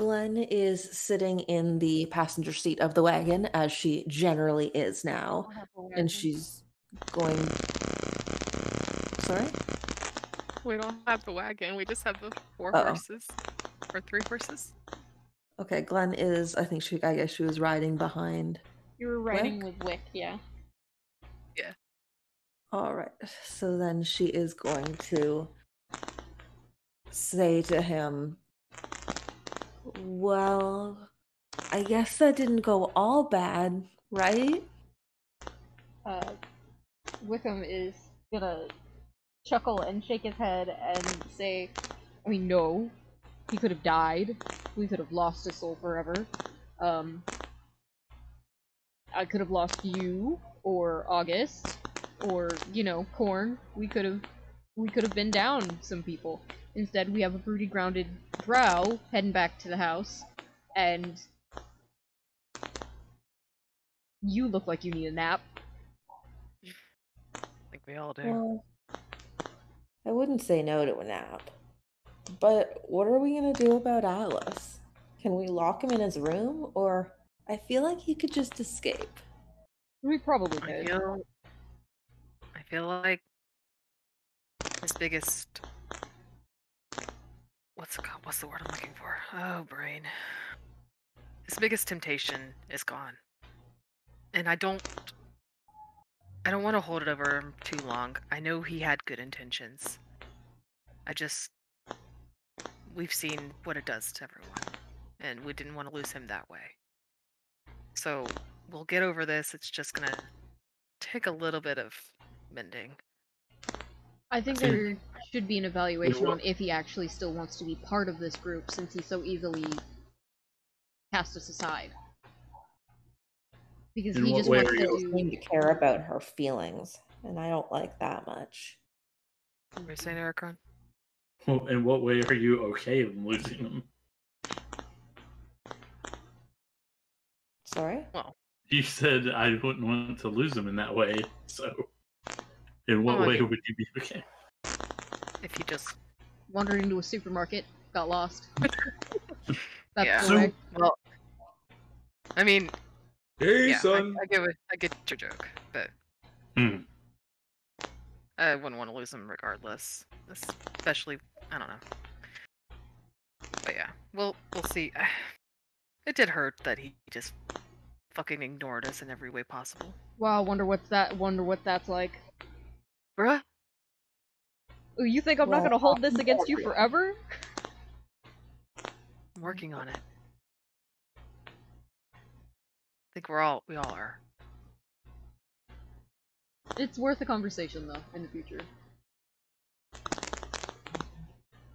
Glenn is sitting in the passenger seat of the wagon, as she generally is now, and she's going. Sorry? We don't have the wagon. We just have the 4 Uh-oh. horses or three horses. Okay, Glenn is. I think she. I guess she was riding behind. You were riding Wick? with Wick, yeah. Yeah. All right. So then she is going to say to him, Well, I guess that didn't go all bad, right? Uh, Wickham is gonna chuckle and shake his head and say, I mean, no. He could have died. We could have lost his soul forever. Um, I could have lost you, or August, or, you know, Corn. We could have, we could have been down some people. Instead, we have a broody grounded drow heading back to the house, and you look like you need a nap. I think we all do. Well, I wouldn't say no to a nap. But what are we going to do about Atlas? Can we lock him in his room? Or I feel like he could just escape. We probably I could. feel I feel like his biggest what's the, what's the word I'm looking for? Oh, brain. His biggest temptation is gone. And I don't I don't want to hold it over him too long. I know he had good intentions. I just we've seen what it does to everyone and we didn't want to lose him that way. So, we'll get over this. It's just going to take a little bit of mending. I think there should be an evaluation on if he actually still wants to be part of this group since he so easily cast us aside. Because In he just wants to do. Seem to care about her feelings, and I don't like that much. What are you saying, Aricron? Well, in what way are you okay with losing them? Sorry? Well, you said I wouldn't want to lose them in that way, so in what Oh, way get- would you be okay? If he just. wandered into a supermarket, got lost. That's Yeah. So- way. Well. I mean, Hey, yeah, I, son. I get it. I get your joke, but Hmm. I wouldn't want to lose him regardless. Especially, I don't know. But yeah, we'll we'll see. It did hurt that he just fucking ignored us in every way possible. Wow, wonder what's that wonder what that's like. Bruh, Ooh, you think I'm not gonna hold this against you forever? I'm working on it. I think we're all we all are. It's worth a conversation though, in the future.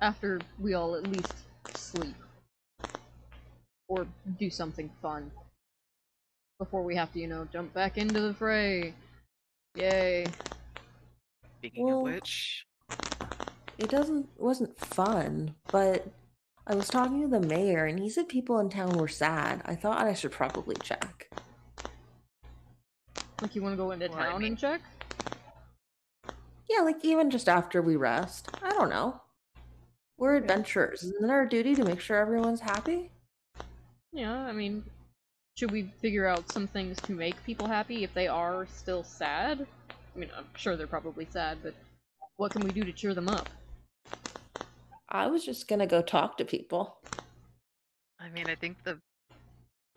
After we all at least sleep. Or do something fun. Before we have to, you know, jump back into the fray. Yay. Speaking Well- of which, It doesn't wasn't fun, but I was talking to the mayor and he said people in town were sad. I thought I should probably check. Like you wanna go into Well, I town mean- and check? Yeah, like even just after we rest. I don't know. We're adventurers. Isn't it our duty to make sure everyone's happy? Yeah, I mean should we figure out some things to make people happy if they are still sad? I mean, I'm sure they're probably sad, but what can we do to cheer them up? I was just gonna go talk to people. I mean, I think the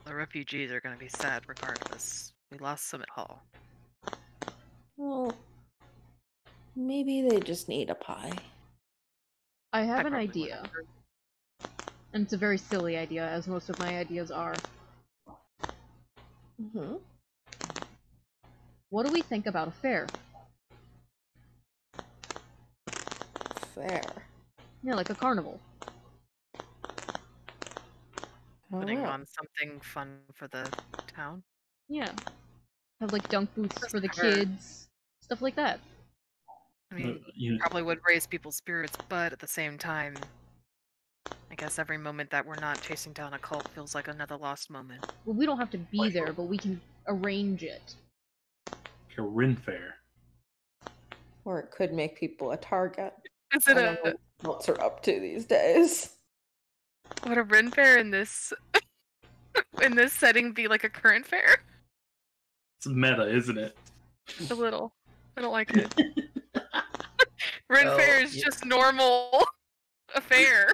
the refugees are going to be sad regardless. We lost Summit Hall. Well, maybe they just need a pie. I have I an idea. wouldn't. And it's a very silly idea, as most of my ideas are. hmm What do we think about a fair? Fair. Yeah, like a carnival. Putting on something fun for the town. Yeah. Have like dunk booths for the Doesn't hurt. kids. Stuff like that. I Uh, mean, you probably would raise people's spirits, but at the same time, I guess every moment that we're not chasing down a cult feels like another lost moment. Well, we don't have to be Like- there, but we can arrange it. A Ren Fair. Or it could make people a target. Is I it don't a know what else are up to these days. would a Ren fair in this in this setting be like a current fair? It's meta, isn't it? A little. I don't like it. Ren Well, fair is yeah. just normal affair.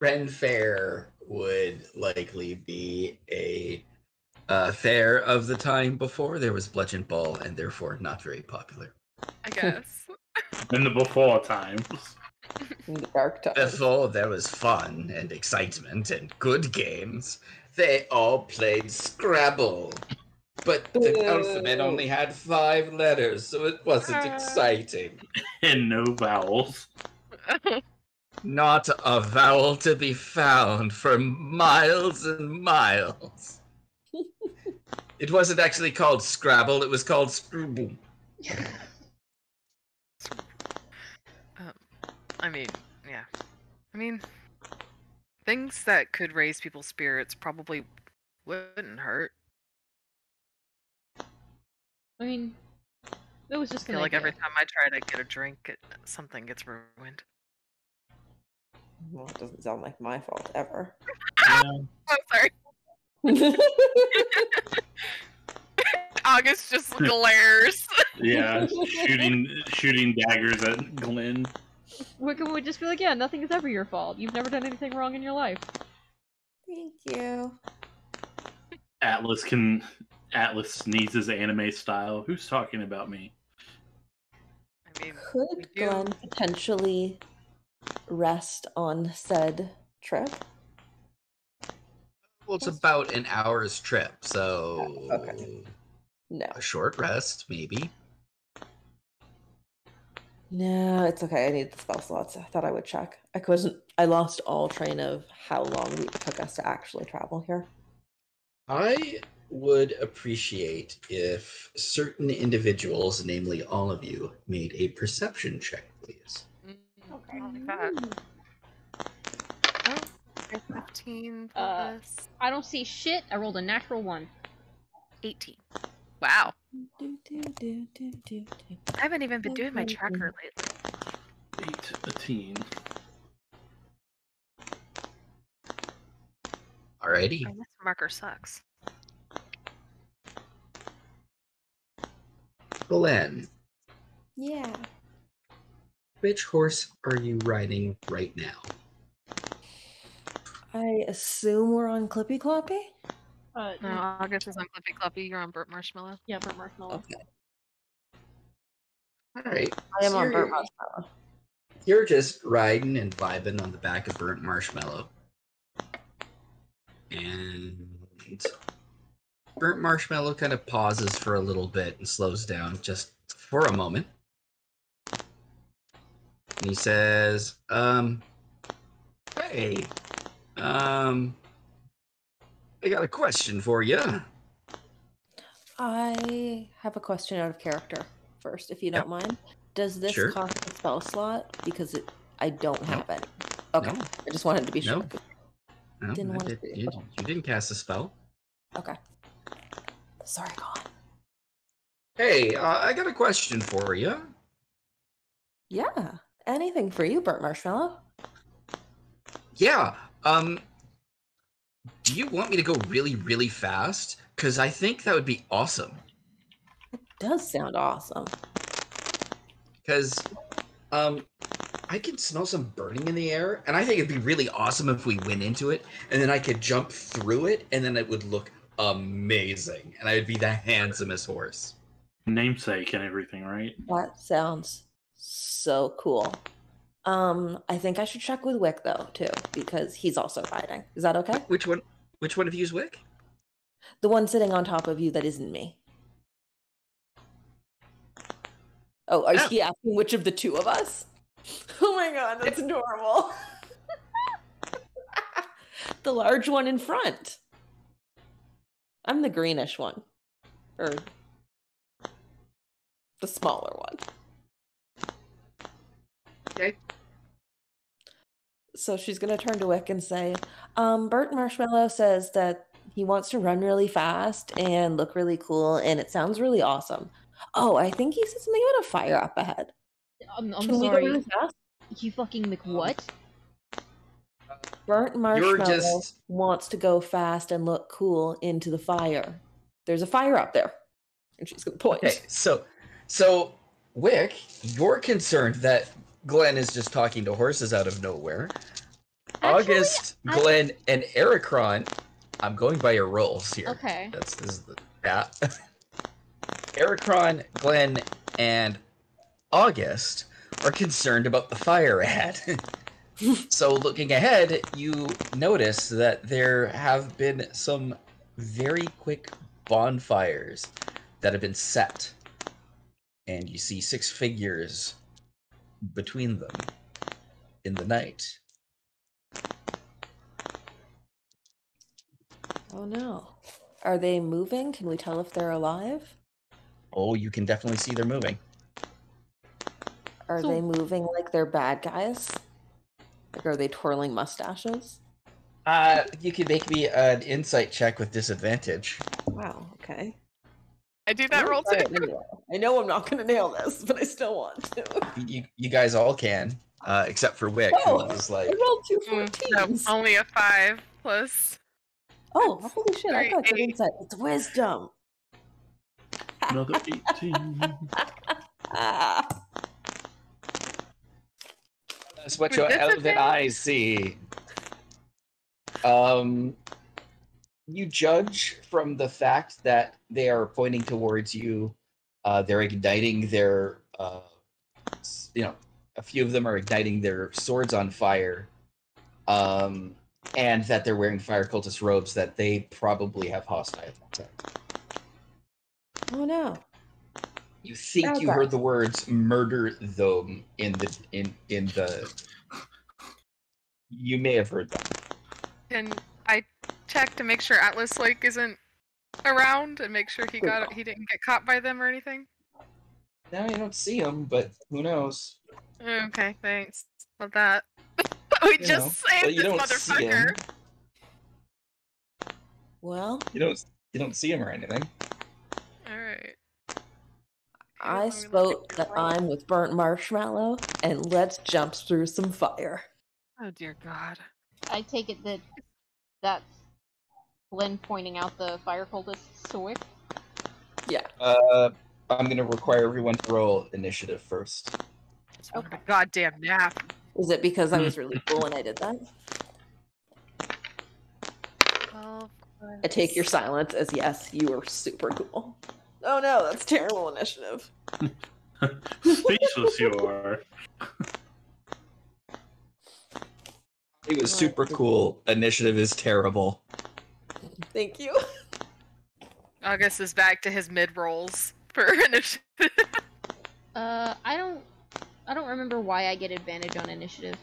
Ren Fair would likely be a uh, fair of the time before there was Bludgeon Ball, and therefore not very popular. I guess. In the before times. In the dark times. Before there was fun and excitement and good games, they all played Scrabble. But the Boo. alphabet only had five letters, so it wasn't Ah. exciting. And no vowels. Not a vowel to be found for miles and miles. It wasn't actually called Scrabble, it was called Scrabble. um, I mean, yeah. I mean, things that could raise people's spirits probably wouldn't hurt. I mean, it was just an feel like every time I try to get a drink, it, something gets ruined. Well, it doesn't sound like my fault ever. Yeah. Oh, sorry. August just glares. Yeah, shooting shooting daggers at Glenn. Wickham would just be like, yeah, nothing is ever your fault. You've never done anything wrong in your life. Thank you. Atlas can Atlas sneezes anime style. Who's talking about me? I mean, Could Glenn potentially rest on said trip? Well, it's about an hour's trip, so Okay. No. a short rest, maybe. No, it's okay. I need the spell slots. I thought I would check. I couldn't. I lost all train of how long it took us to actually travel here. I would appreciate if certain individuals, namely all of you, made a perception check, please. mm, I don't like that. Oh, okay, 15 Uh, plus I don't see shit. I rolled a natural one. 18. Wow. Do, do, do, do, do, do. I haven't even been doing my tracker lately. Eighteen. Alrighty. My this marker sucks. Glenn, Yeah. which horse are you riding right now? I assume we're on Clippy Cloppy. Uh, No, August is on Clippy Cloppy. You're on Burnt Marshmallow. yeah, for marshmallow. Okay. Alright. I am so on you're- Burnt Marshmallow. You're just riding and vibing on the back of burnt marshmallow. And burnt marshmallow kind of pauses for a little bit and slows down just for a moment. And he says, um, hey, um, I got a question for you. I have a question out of character first, if you Yep. don't mind. Does this Sure. cost a spell slot? Because it, I don't have any. Okay. No. I just wanted to be sure. No. No, Didn't want to did- a you, you didn't cast a spell. Okay. Sorry, Colin. Hey, uh, I got a question for you. Yeah. Anything for you, Burnt Marshmallow. Yeah. Um do you want me to go really really fast cuz I think that would be awesome It Does sound awesome. cuz um I can smell some burning in the air and I think it'd be really awesome if we went into it and then I could jump through it and then it would look amazing and I would be the handsomest horse. Namesake and everything, right? That sounds so cool. Um, I think I should check with Wick though too, because he's also fighting. Is that okay? Which one which one of you is Wick? The one sitting on top of you that isn't me. Oh, are Oh. you asking which of the two of us? Oh my god, that's adorable. the large one in front. I'm the greenish one. Or the smaller one. Okay. So she's gonna turn to Wick and say, um, Burnt Marshmallow says that he wants to run really fast and look really cool, and it sounds really awesome. Oh, I think he said something about a fire up ahead. I'm, I'm Can we go really fast? You fucking McWhat? Burnt marshmallow just- wants to go fast and look cool into the fire. There's a fire up there. And she's gonna point. Okay, so so Wick, you're concerned that Glenn is just talking to horses out of nowhere. Actually, August, I- Glenn, and Aricron. I'm going by your roles here. Okay. That's this is the yeah. Aricron, Glenn, and August are concerned about the fire ahead. so looking ahead, you notice that there have been some very quick bonfires that have been set. And you see six figures between them in the night. Oh no. Are they moving? Can we tell if they're alive? Oh, you can definitely see they're moving. Are So- they moving like they're bad guys? Like are they twirling mustaches? Uh, you can make me an insight check with disadvantage. Wow, okay. I do that roll gonna too. try it anyway. I know I'm not gonna nail this, but I still want to. You, you guys all can, uh, except for Wick, Oh, who was I like, rolled two Mm, no, only a five plus. Oh, holy shit, I got good eight. insight. It's wisdom. Another 18. Ah. "That's what your elven eyes see." Um, you judge from the fact that they are pointing towards you. Uh, they're igniting their, uh, you know, a few of them are igniting their swords on fire, um, and that they're wearing fire cultist robes that they probably have hostile intent. Oh no. You think Bad you guy. heard the words "murder them" in the in in the. You may have heard them. Can I check to make sure Atlas Lake isn't around and make sure he got he didn't get caught by them or anything? Now you don't see him, but who knows? Okay, thanks. About that. we You just know, saved but this don't see 'em. motherfucker. Well, You don't. You don't see him or anything. Alright. I let me look spoke at that. I'm with burnt marshmallow, and let's jump through some fire. Oh dear god. I take it that that's Glenn pointing out the fire cultist Soik. Yeah. Uh, I'm gonna require everyone to roll initiative first. Just wanted Okay. a goddamn nap. Is it because I was really cool when I did that? Twelve. I take your silence as yes, you were super cool. Oh no, that's terrible initiative. Speechless you are. It was super cool. Initiative is terrible. Thank you. August is back to his mid rolls for initiative. Uh, I don't, I don't remember why I get advantage on initiative.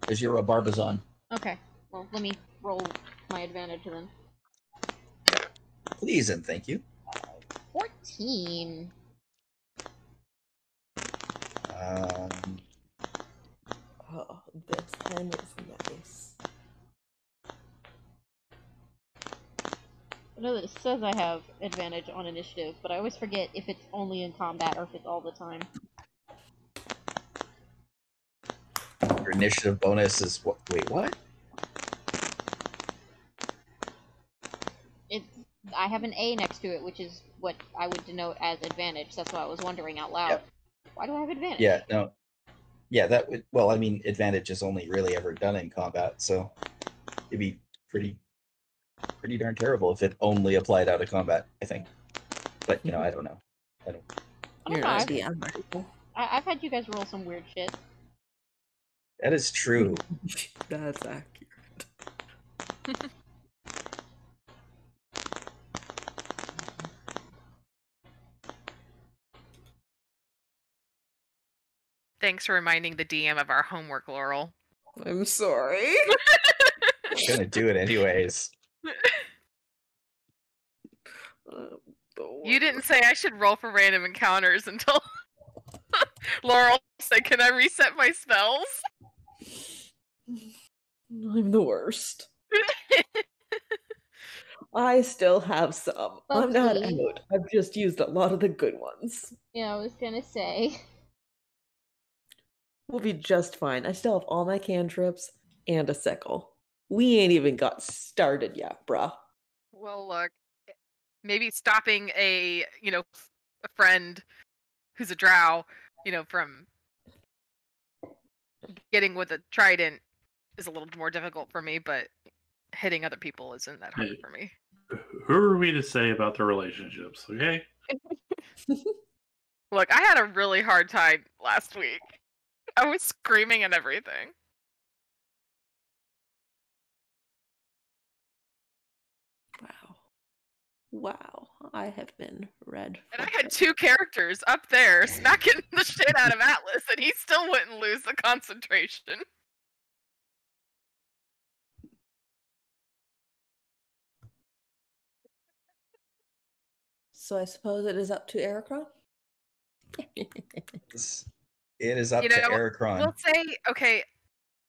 Because you're a Barbazon. Okay, well let me roll my advantage then. Please and thank you. Fourteen. Um, Oh, the 10 is nice. I know that it says I have advantage on initiative, but I always forget if it's only in combat or if it's all the time. your initiative bonus is what? Wait, what? It's I have an A next to it, which is what I would denote as advantage. That's why I was wondering out loud. Yep. Why do I have advantage? Yeah, no. Yeah, that would. Well, I mean, advantage is only really ever done in combat, so it'd be pretty, pretty darn terrible if it only applied out of combat. I think, but you know, I don't know. I don't. I don't You're know. not I've, DM, people. I- I've had you guys roll some weird shit. That is true. That's accurate. Thanks for reminding the DM of our homework, Larl. I'm sorry. I'm gonna do it anyways. The You didn't say I should roll for random encounters until Larl said, "Can I reset my spells?" I'm the worst. I still have some. I'm not out. I've just used a lot of the good ones. Yeah, I was gonna say. We'll be just fine. I still have all my cantrips and a sickle. We ain't even got started yet, bruh. Well, look, eh, maybe stopping a you know a friend who's a drow, you know, from getting with a trident is a little more difficult for me, but hitting other people isn't that hard Hey. for me. Who are we to say about their relationships? Okay. Look, I had a really hard time last week. I was screaming and everything. Wow. I have been red. And I had two characters up there smacking the shit out of Atlas, and he still wouldn't lose the concentration. So I suppose it is up to Aricron? It's- up You to know, Aricron. We'll say, okay,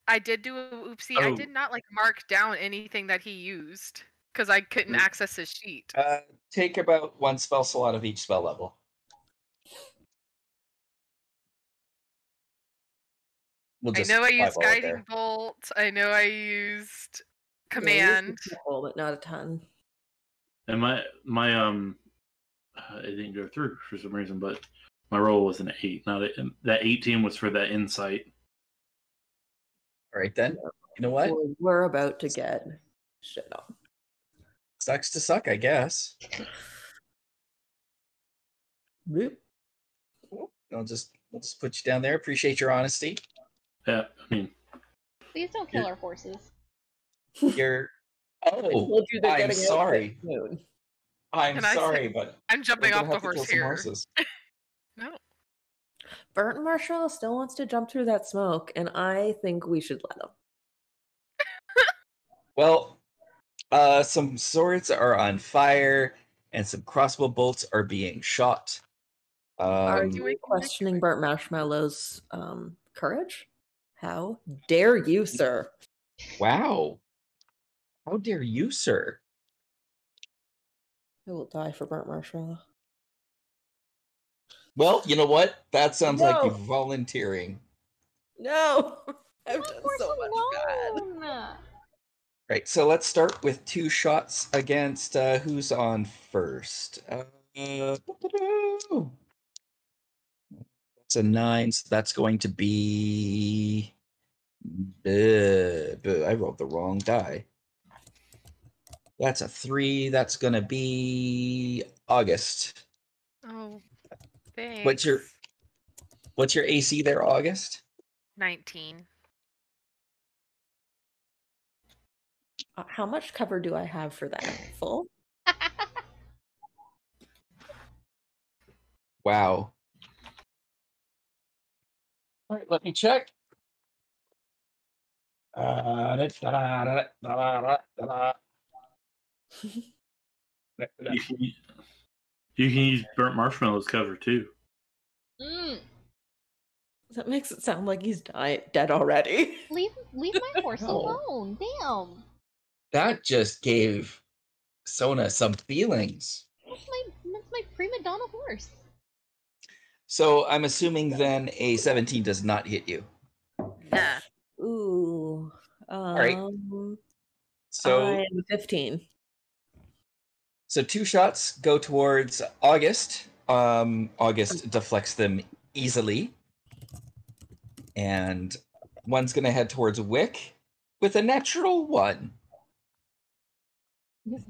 I did do a oopsie. I Oh. did not like mark down anything that he used because I couldn't Mm. access his sheet. Uh, take about one spell slot of each spell level. We'll I know I used guiding bolt. I know I used Yeah, used command. a couple, but not a ton. And my my um, uh, it didn't go through for some reason, but my roll was an eight. Now that that eighteen was for that insight. All right then. You know what? We're, we're about to get shit on. Sucks to suck, I guess. Boop. I'll just we'll just put you down there. Appreciate your honesty. Yeah, I mean, Please don't kill our horses. You're oh, I oh, told you I'm sorry. I'm Can I say- sorry, but I'm we're jumping gonna off the have to kill horse some here. horses. No. Burnt Marshall still wants to jump through that smoke, and I think we should let him. Well, uh, some swords are on fire, and some crossbow bolts are being shot. Are Um, you- you questioning Burnt Marshmallow's um, courage? How dare you, sir? wow! How dare you, sir? I will die for Burnt Marshmallow. Well, you know what? That sounds like you No. volunteering. No! I've done so much bad. Right, so let's start with two shots against uh, who's on first. Uh, that's a nine, so that's going to be. Uh, I rolled the wrong die. That's a three. That's going to be August. Oh, thanks. What's your What's your AC there, August? 19? How much cover do I have for that? Full? Wow. All right, let me check. Uh, you can, you can use burnt marshmallows cover too. Mm, That makes it sound like he's di- dead already. leave leave my horse No. alone. Damn. That just gave Sona some feelings. That's my that's my prima donna horse. So I'm assuming then a 17 does not hit you. Nah. Ooh. Um, right. So I'm 15. so two shots go towards August. Um, August deflects them easily, and one's gonna head towards Wick with a natural one.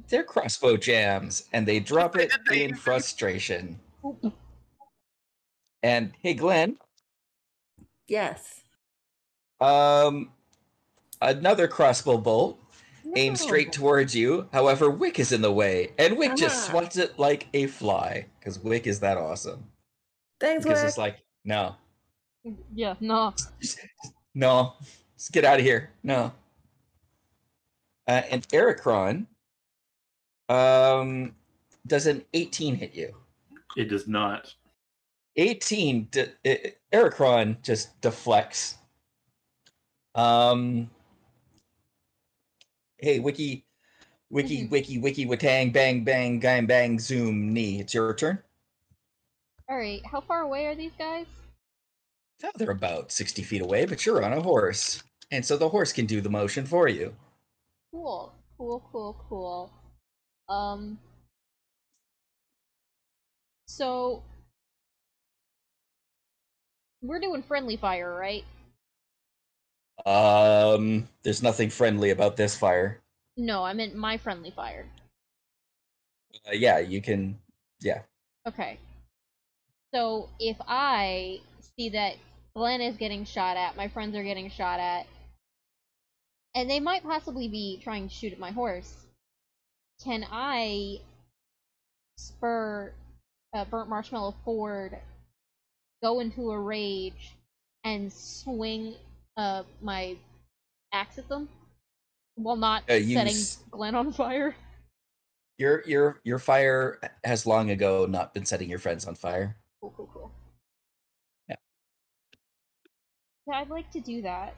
They're crossbow jams, and they drop it in frustration. And hey, Glenn, Yes. um, another crossbow bolt aimed straight towards you. However, Wick is in the way, and Wick just Ah. swats it like a fly because Wick is that awesome. Thanks, Because Wick. it's like, no, Yeah, no. no, just get out of here. No. Uh, and Aricron, um, does an 18 hit you? It does not. 18 de- I- Aricron just deflects. Um Hey wiki wiki Mhm. wiki wiki watang bang bang bang bang zoom knee. It's your turn. Alright, how far away are these guys? Now they're about 60 feet away, but you're on a horse. And so the horse can do the motion for you. Cool, cool, cool, cool. Um. So we're doing friendly fire, right? Um, there's nothing friendly about this fire. No, I meant my friendly fire. Uh, yeah, you can. Yeah. Okay. So if I see that Glenn is getting shot at, my friends are getting shot at, and they might possibly be trying to shoot at my horse, can I spur uh, Burnt Marshmallow Ford, go into a rage, and swing uh, my axe at them while not Uh, you setting s- Glenn on fire? Your your your fire has long ago not been setting your friends on fire. Cool, cool, cool. Yeah. Yeah, I'd like to do that.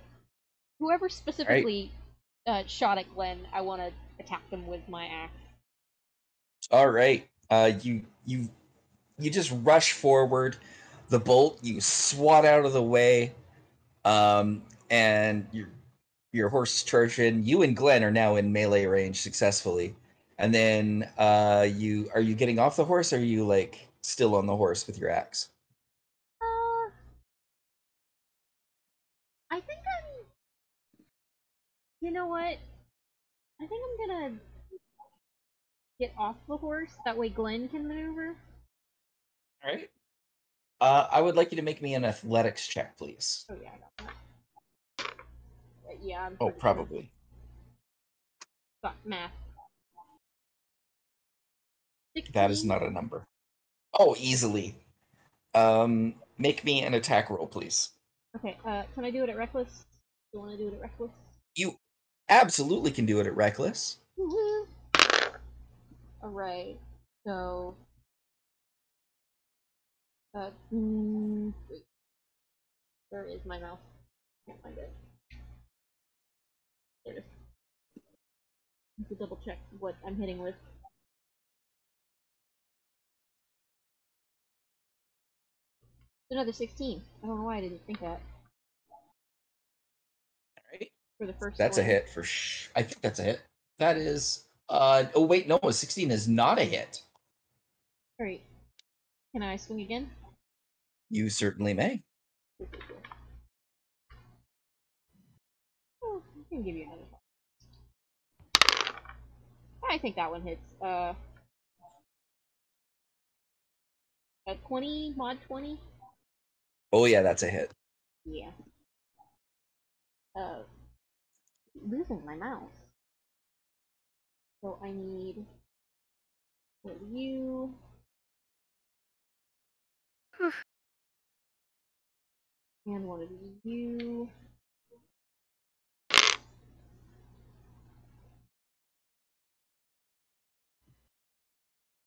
Whoever specifically uh, shot at Glenn, I want to attack them with my axe. All right. Uh, you you you just rush forward. The bolt you swat out of the way, um, and your your horse is charging. You and Glenn are now in melee range successfully. And then uh, you are you getting off the horse? Or are you like still on the horse with your axe? Uh, I think I'm. You know what? I think I'm gonna get off the horse. That way Glenn can maneuver. All right. Uh, I would like you to make me an athletics check, please. Oh yeah, I got that. Uh, yeah. I'm Oh, pretty sure. probably. Got math. That is not a number. Oh, easily. Um, make me an attack roll, please. Okay. Uh, can I do it at reckless? Do you want to do it at reckless? You absolutely can do it at reckless. Woohoo! Alright, so. Uh, mm, wait. Where is my mouse? Can't find it. There it is. To double check what I'm hitting with. Another 16. I don't know why I didn't think that. All right. For the first That's a hit for sh. I think that's a hit. That is. Uh. Oh wait, no. A sixteen is not a hit. Alright. Can I swing again? You certainly may. Oh, I can give you another. I think that one hits. Uh, a 20, mod 20? Oh yeah, that's a hit. Yeah. Uh, losing my mouse. So I need what you. and one of you.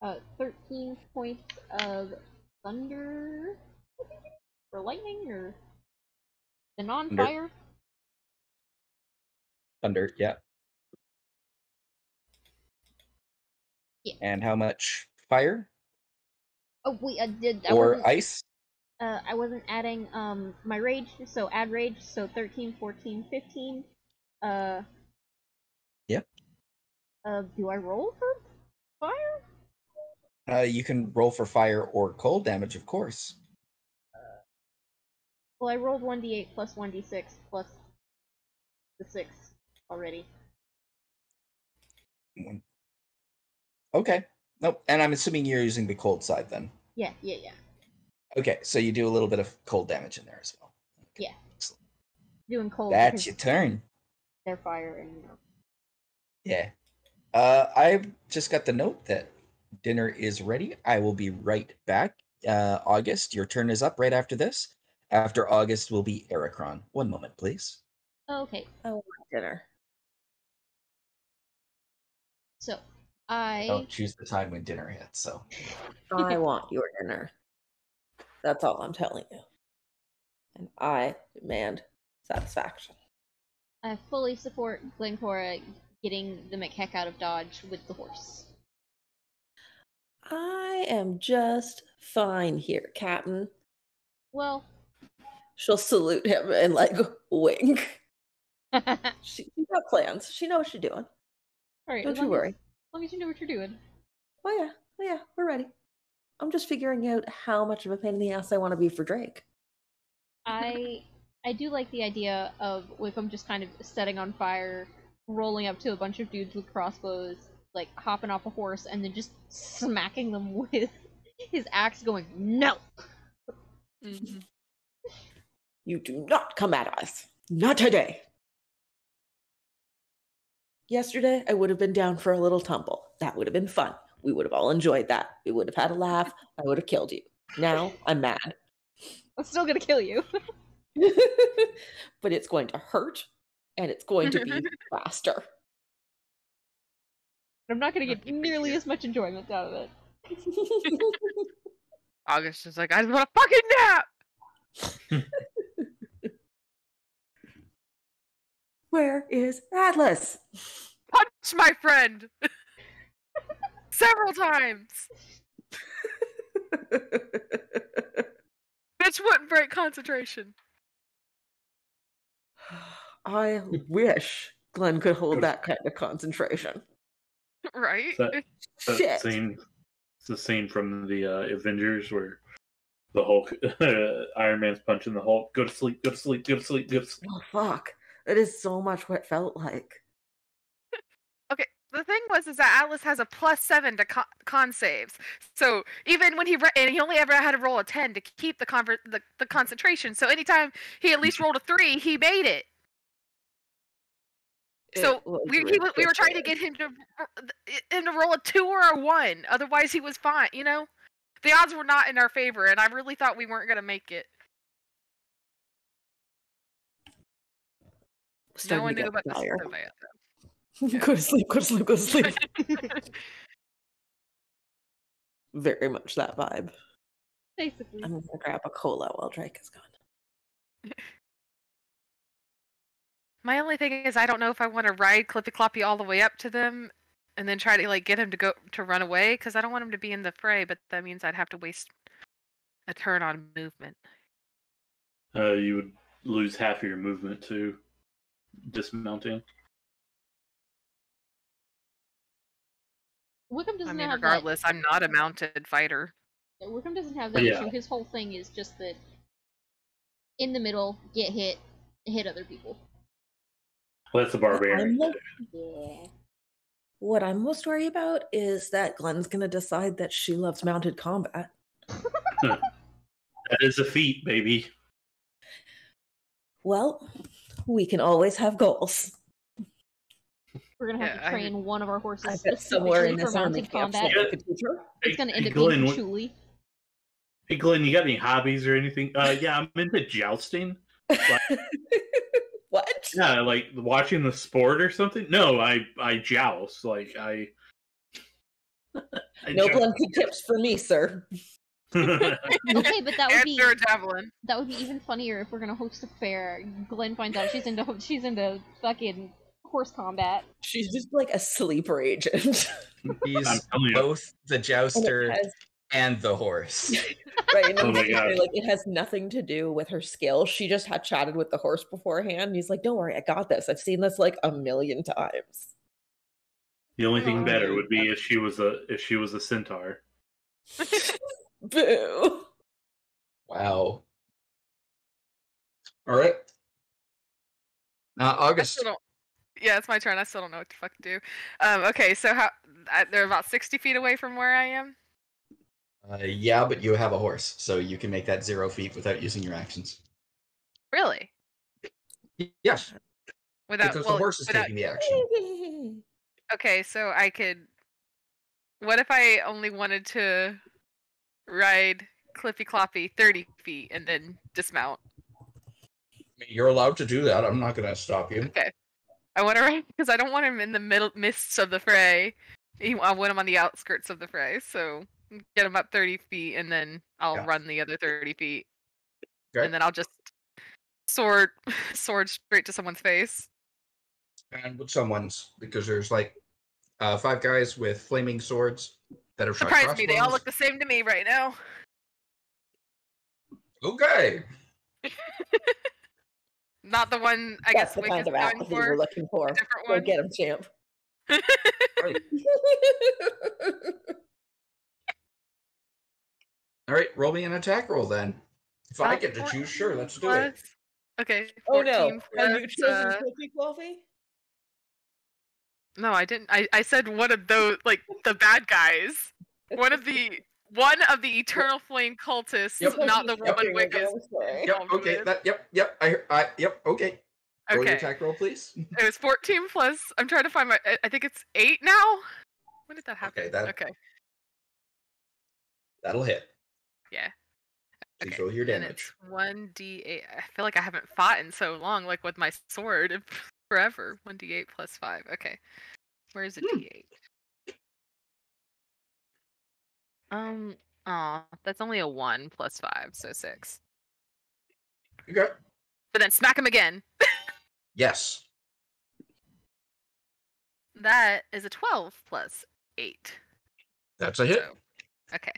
Uh, 13 points of thunder? Or lightning? Or the non fire? Thunder. Yeah. Yeah. And how much fire Oh, wait, I did. I or ice? uh, I wasn't adding um my rage, so add rage, so 13, 14, 15. Uh. Yep. Uh, do I roll for fire? Uh, you can roll for fire or cold damage, of course. Uh, Well, I rolled 1d8 plus 1d6 plus the 6 already. Okay. Nope. And I'm assuming you're using the cold side then. Yeah, yeah, yeah. Okay, so you do a little bit of cold damage in there as well. Yeah. Doing cold That's because your turn. they're fire and you know. Yeah. Uh, I've just got the note that dinner is ready. I will be right back. Uh, August, your turn is up right after this. After August will be Aricron. One moment, please. Okay, I want dinner. I Don't choose the time when dinner hits. So I want your dinner. That's all I'm telling you. And I demand satisfaction. I fully support Glencora getting the McHeck out of Dodge with the horse. I am just fine here, Captain. Well, She'll salute him and like wink. She, she's got plans. She knows what she's doing. Alright, Don't you worry. As, as long as you know what you're doing. Oh yeah, oh yeah, we're ready. I'm just figuring out how much of a pain in the ass I want to be for Drake. I I do like the idea of Wickham just kind of setting on fire, rolling up to a bunch of dudes with crossbows, like hopping off a horse, and then just smacking them with his axe, going no. Mm-hmm. You do not come at us. Not today. Yesterday, I would have been down for a little tumble. That would have been fun. We would have all enjoyed that. We would have had a laugh. I would have killed you. Now I'm mad. I'm still gonna kill you. but it's going to hurt and it's going to be faster. I'm not gonna get nearly as much enjoyment out of it. August is like, I just want a fucking nap. Where is Atlas? Punch my friend several times. Bitch wouldn't break concentration. I wish Glenn could hold that kind of concentration. Right? That- That Shit. scene, it's the scene from the uh, Avengers where the Hulk, Iron Man's punching the Hulk. Go to sleep. Go to sleep. Go to sleep. Go to sleep. Oh fuck. That is so much what it felt like. Okay, the thing was is that Atlas has a plus seven to con, con saves. So even when he re- and he only ever had to roll a ten to keep the conver- the, the concentration. So anytime he at least rolled a three, he made it. So It we he, we were trying to get him to him to roll a two or a one. Otherwise, he was fine. You know, the odds were not in our favor, and I really thought we weren't gonna make it. Starting no one to knew get about dire. this. go to sleep, go to sleep, go to sleep. Very much that vibe. Basically. I'm gonna grab a cola while Drake is gone. My only thing is, I don't know if I want to ride Clippy Cloppy all the way up to them, and then try to like get him to go to run away, because I don't want him to be in the fray. But that means I'd have to waste a turn on movement. Uh, you would lose half of your movement to dismounting. Wickham I doesn't mean, have regardless, I'm not a mounted fighter. that. Wickham doesn't have that Yeah. issue. His whole thing is just that in the middle, get hit, hit other people. Well, that's a barbarian. I'm Yeah. what I'm most worried about is that Glenn's gonna decide that she loves mounted combat. That is a feat, baby. Well, we can always have goals. We're gonna have Yeah, to I- train one of our horses I bet somewhere in this army camp combat. someone could. It's gonna end Hey, up being Glenn, what- Julie. Hey, Glenn, you got any hobbies or anything? Uh, yeah, I'm into jousting. what? Yeah, like watching the sport or something. No, I I joust. Like I. I No joust. Glenn tips for me, sir. Okay, but that would be Answer a javelin. that would be even funnier if we're gonna host a fair. Glenn finds out she's into she's into fucking horse combat. She's just like a sleeper agent. He's I'm you. both the and jouster has, and the horse. right, and Oh I'm my just gonna say, God. like it has nothing to do with her skill. She just had chatted with the horse beforehand. And he's like, "Don't worry, I got this. I've seen this like a million times." The only thing Oh, better would be if she was a if she was a centaur. Boo. Wow. All right. Now, August. Yeah, it's my turn. I still don't know what to fuck do. Um, okay, so how I, they're about sixty feet away from where I am. Uh, yeah, but you have a horse, so you can make that zero feet without using your actions. Really? Yes, Without because well, the horse is without, taking the action. Okay, so I could. What if I only wanted to ride Clippy Cloppy thirty feet and then dismount? You're allowed to do that. I'm not going to stop you. Okay. I want to ride because I don't want him in the middle midst of the fray. I want him on the outskirts of the fray. So get him up thirty feet and then I'll Yeah. run the other thirty feet, Okay. and then I'll just sword sword straight to someone's face. And with someone's, because there's like uh, five guys with flaming swords that are shot Surprise me! They all look the same to me right now. Okay. Not the one I That's guess the Wick kind is of going apathy for. we're looking for. A different Go one. get him, champ. Right. All right, roll me an attack roll then. If I Uh, get to choose, sure, let's do it. plus- Okay. oh 14 no! Have you plus, chosen uh, Coffee? No, I didn't. I, I said one of those, like the bad guys. One of the one of the eternal flame cultists, Yep. not the Yep. one Wick is. Yep. Okay. That. Yep. Yep. I. I. Yep. Okay. Okay. Roll your attack roll, please. it was fourteen plus. I'm trying to find my. I- I think it's eight now. When did that happen? Okay, that- okay. That'll hit. Yeah. Please Okay, roll your damage. one d eight. I feel like I haven't fought in so long, like with my sword, forever. One d eight plus five. Okay, where is the Hmm. d eight? Um. Oh, that's only a one plus five, so six. Okay. But then smack him again. Yes. That is a twelve plus eight. That's a hit. So, okay.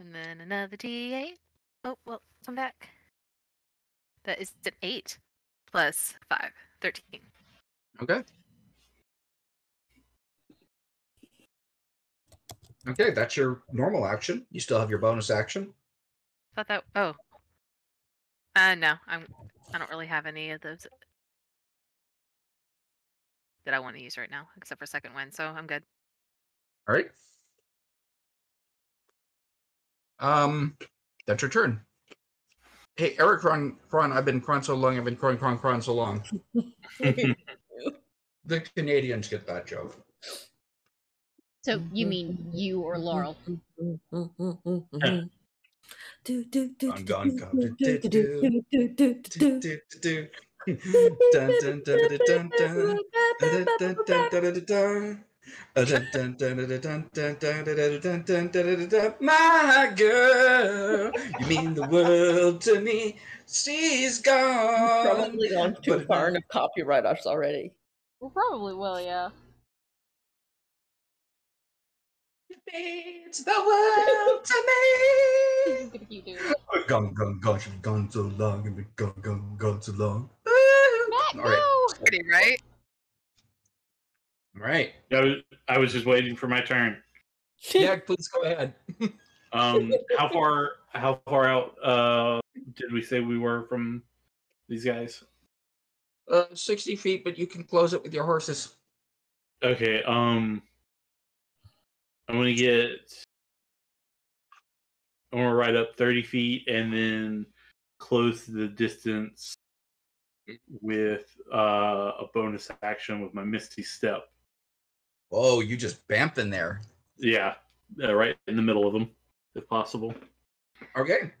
And then another d8. Oh, well, come back. That is an 8 plus 5. 13. Okay. Okay, that's your normal action. You still have your bonus action. Thought that. Oh. Uh, no. I'm. I don't really have any of those that I want to use right now, except for second wind, so I'm good. All right. Um, that's your turn. Hey, Aricron, Cron, I've been Cron so long, I've been Cron, Cron, Cron so long. The Canadians get that joke. So you mean you or Larl? I'm gone. My girl, you mean the world to me. She's gone. Probably gone too far in copyright us already. We probably will, yeah. It's the world to me. He's gonna keep doing it. Gone, gone, gone. She's gone so long, and been gone, gone, gone so long. Matt, All right. no! Pretty, right? All right. I was, I was just waiting for my turn. Yeah, please go ahead. Um, how far how far out uh did we say we were from these guys? Uh, 60 feet, but you can close it with your horses. Okay, um I'm gonna get I'm gonna ride up 30 feet and then close the distance with uh a bonus action with my Misty Step. Oh, you just bamped in there. Yeah, uh, right in the middle of them, if possible. Okay.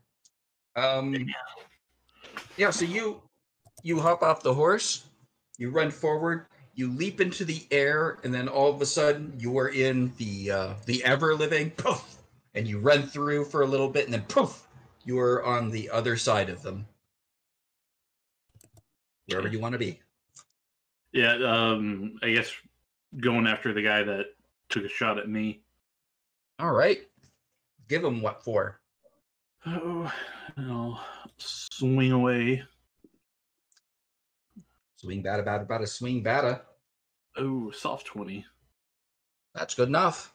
Um. Yeah. So you you hop off the horse, you run forward, you leap into the air, and then all of a sudden you are in the uh, the ever living poof, and you run through for a little bit, and then poof, you are on the other side of them, wherever you want to be. Yeah, um I guess going after the guy that took a shot at me. All right. Give him what for? Oh, I'll swing away. Swing bata bata bata swing bata. Oh, soft 20. That's good enough.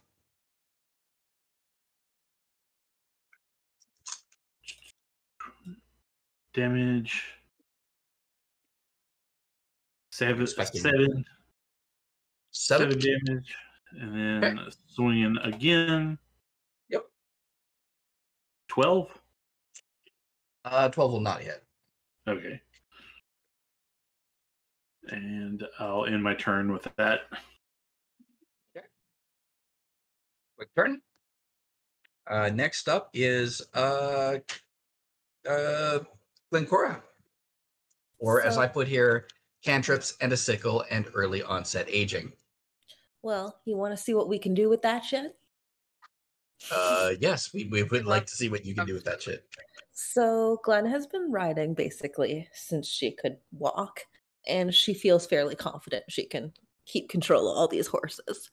Damage. Seven, seven, Seven. seven damage. And then swinging again. Yep. 12? Uh, twelve will not hit. Okay. And I'll end my turn with that. Okay. quick turn. Uh, next up is uh, uh, Glencora, or as I put here, cantrips and a sickle and early onset aging. Well, you want to see what we can do with that shit? Uh, yes, we, we would like to see what you can do with that shit. So Glenn has been riding basically since she could walk, and she feels fairly confident she can keep control of all these horses.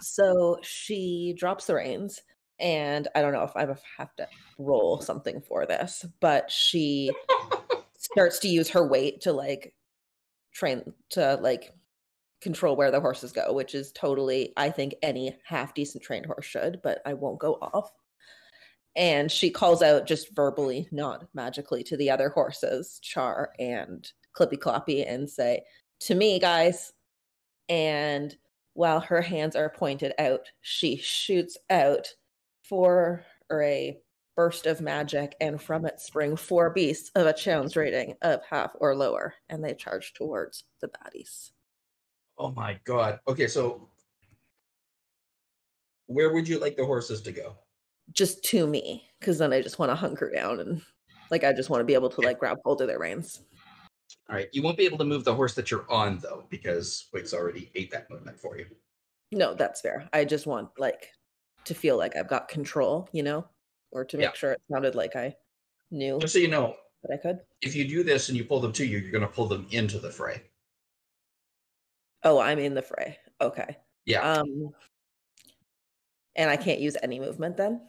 So she drops the reins, and I don't know if I have to roll something for this, but she starts to use her weight to like train to like control where the horses go, which is totally, I think, any half decent trained horse should, but I won't go off. And she calls out just verbally, not magically, to the other horses, Char and Clippy Cloppy, and say, To me, guys. And while her hands are pointed out, she shoots out for or a burst of magic, and from it spring four beasts of a challenge rating of half or lower, and they charge towards the baddies. Oh my god. Okay, so where would you like the horses to go? Just to me, because then I just want to hunker down and like I just want to be able to like grab hold of their reins. All right, you won't be able to move the horse that you're on though, because Wick's already ate that movement for you. No, that's fair. I just want like to feel like I've got control, you know, or to make Yeah. sure it sounded like I knew Just so you know, that I could. if you do this and you pull them to you, you're going to pull them into the fray. Oh, I'm in the fray. Okay. Yeah. Um, and I can't use any movement then.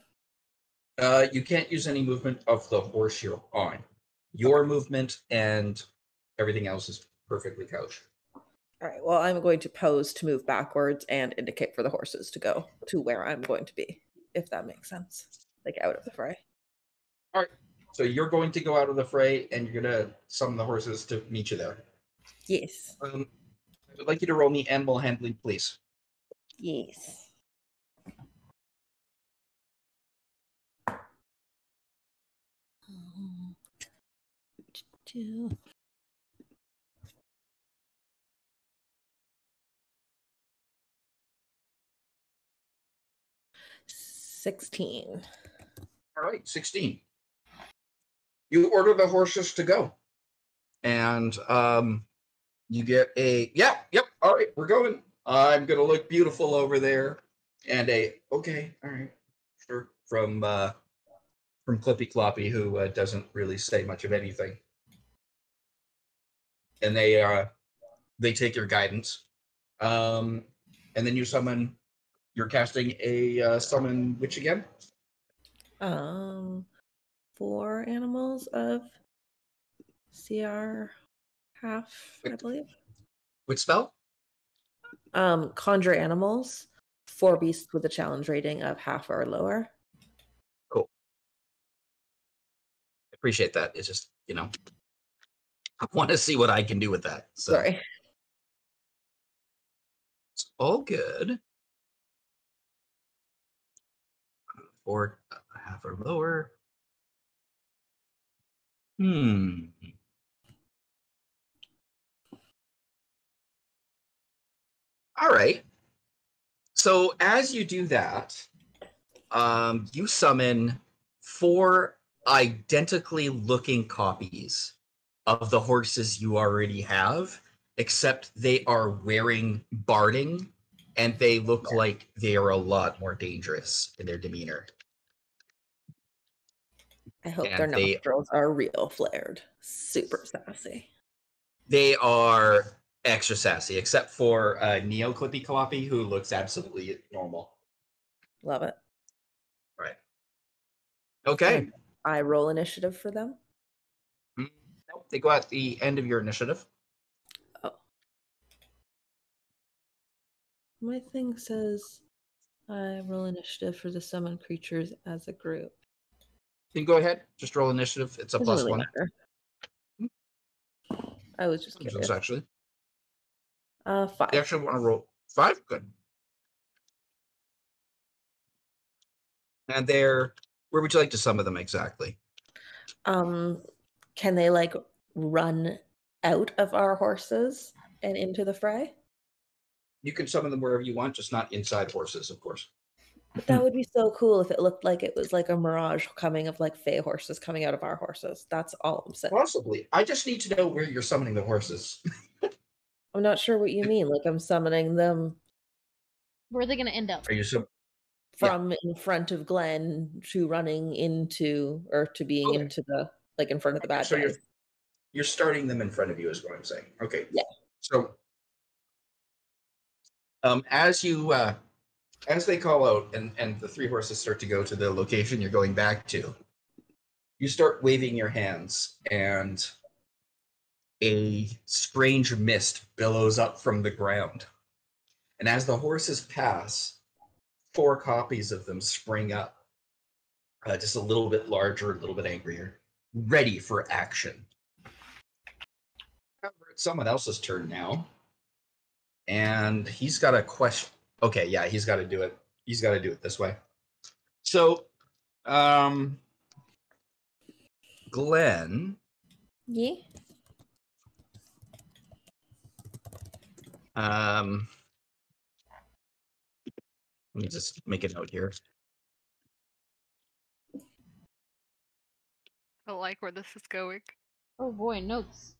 Uh, you can't use any movement of the horse you're on. Your movement and everything else is perfectly couched. All right. Well, I'm going to pose to move backwards and indicate for the horses to go to where I'm going to be, if that makes sense. Like out of the fray. All right. So you're going to go out of the fray and you're going to summon the horses to meet you there. Yes. Um, I would like you to roll me animal handling, please. Yes. Um, two. Sixteen. All right, 16. You order the horses to go. And um you get a yeah, yep, all right, we're going. I'm gonna look beautiful over there. And a okay, all right, sure. From uh from Clippy Cloppy, who uh, doesn't really say much of anything. And they uh they take your guidance. Um and then you summon you're casting a uh, summon which again? Um, four animals of CR half, I believe. Which spell? Um, conjure animals, four beasts with a challenge rating of half or lower. Cool. Appreciate that. It's just, you know, I want to see what I can do with that. So Sorry. it's all good. Or uh, half or lower. Hmm. All right. So as you do that, um, you summon four identically looking copies of the horses you already have, except they are wearing barding and they look like they are a lot more dangerous in their demeanor. I hope And their they- nostrils are real flared. Super sassy. They are extra sassy, except for uh, Neo Clippy Cloppy, who looks absolutely normal. Love it. Right. Okay. I roll initiative for them. Mm, Nope, they go at the end of your initiative. Oh. My thing says I roll initiative for the summoned creatures as a group. You can go ahead, just roll initiative. It's a plus really one. matter. I was just curious. actually. Uh, five. You actually want to roll five? Good. And they're where would you like to summon them exactly? Um, can they like run out of our horses and into the fray? You can summon them wherever you want, just not inside horses, of course. But that would be so cool if it looked like it was like a mirage coming of like fey horses coming out of our horses. That's all I'm saying. Possibly. I just need to know where you're summoning the horses. I'm not sure what you mean. Like I'm summoning them Where are they gonna end up? Are you sum- Yeah. from in front of Glenn to running into or to being Okay. into the like in front of the bad so you're you're starting them in front of you is what I'm saying. Okay. Yeah. So um as you uh as they call out and and the three horses start to go to the location you're going back to, you start waving your hands and a strange mist billows up from the ground. And as the horses pass, four copies of them spring up, uh, just a little bit larger, a little bit angrier, ready for action. However, it's someone else's turn now. And he's got a question. Okay, yeah, he's got to do it. He's got to do it this way. So, um, Glenn, Yeah. um, let me just make a note here. I like where this is going. Oh boy, notes.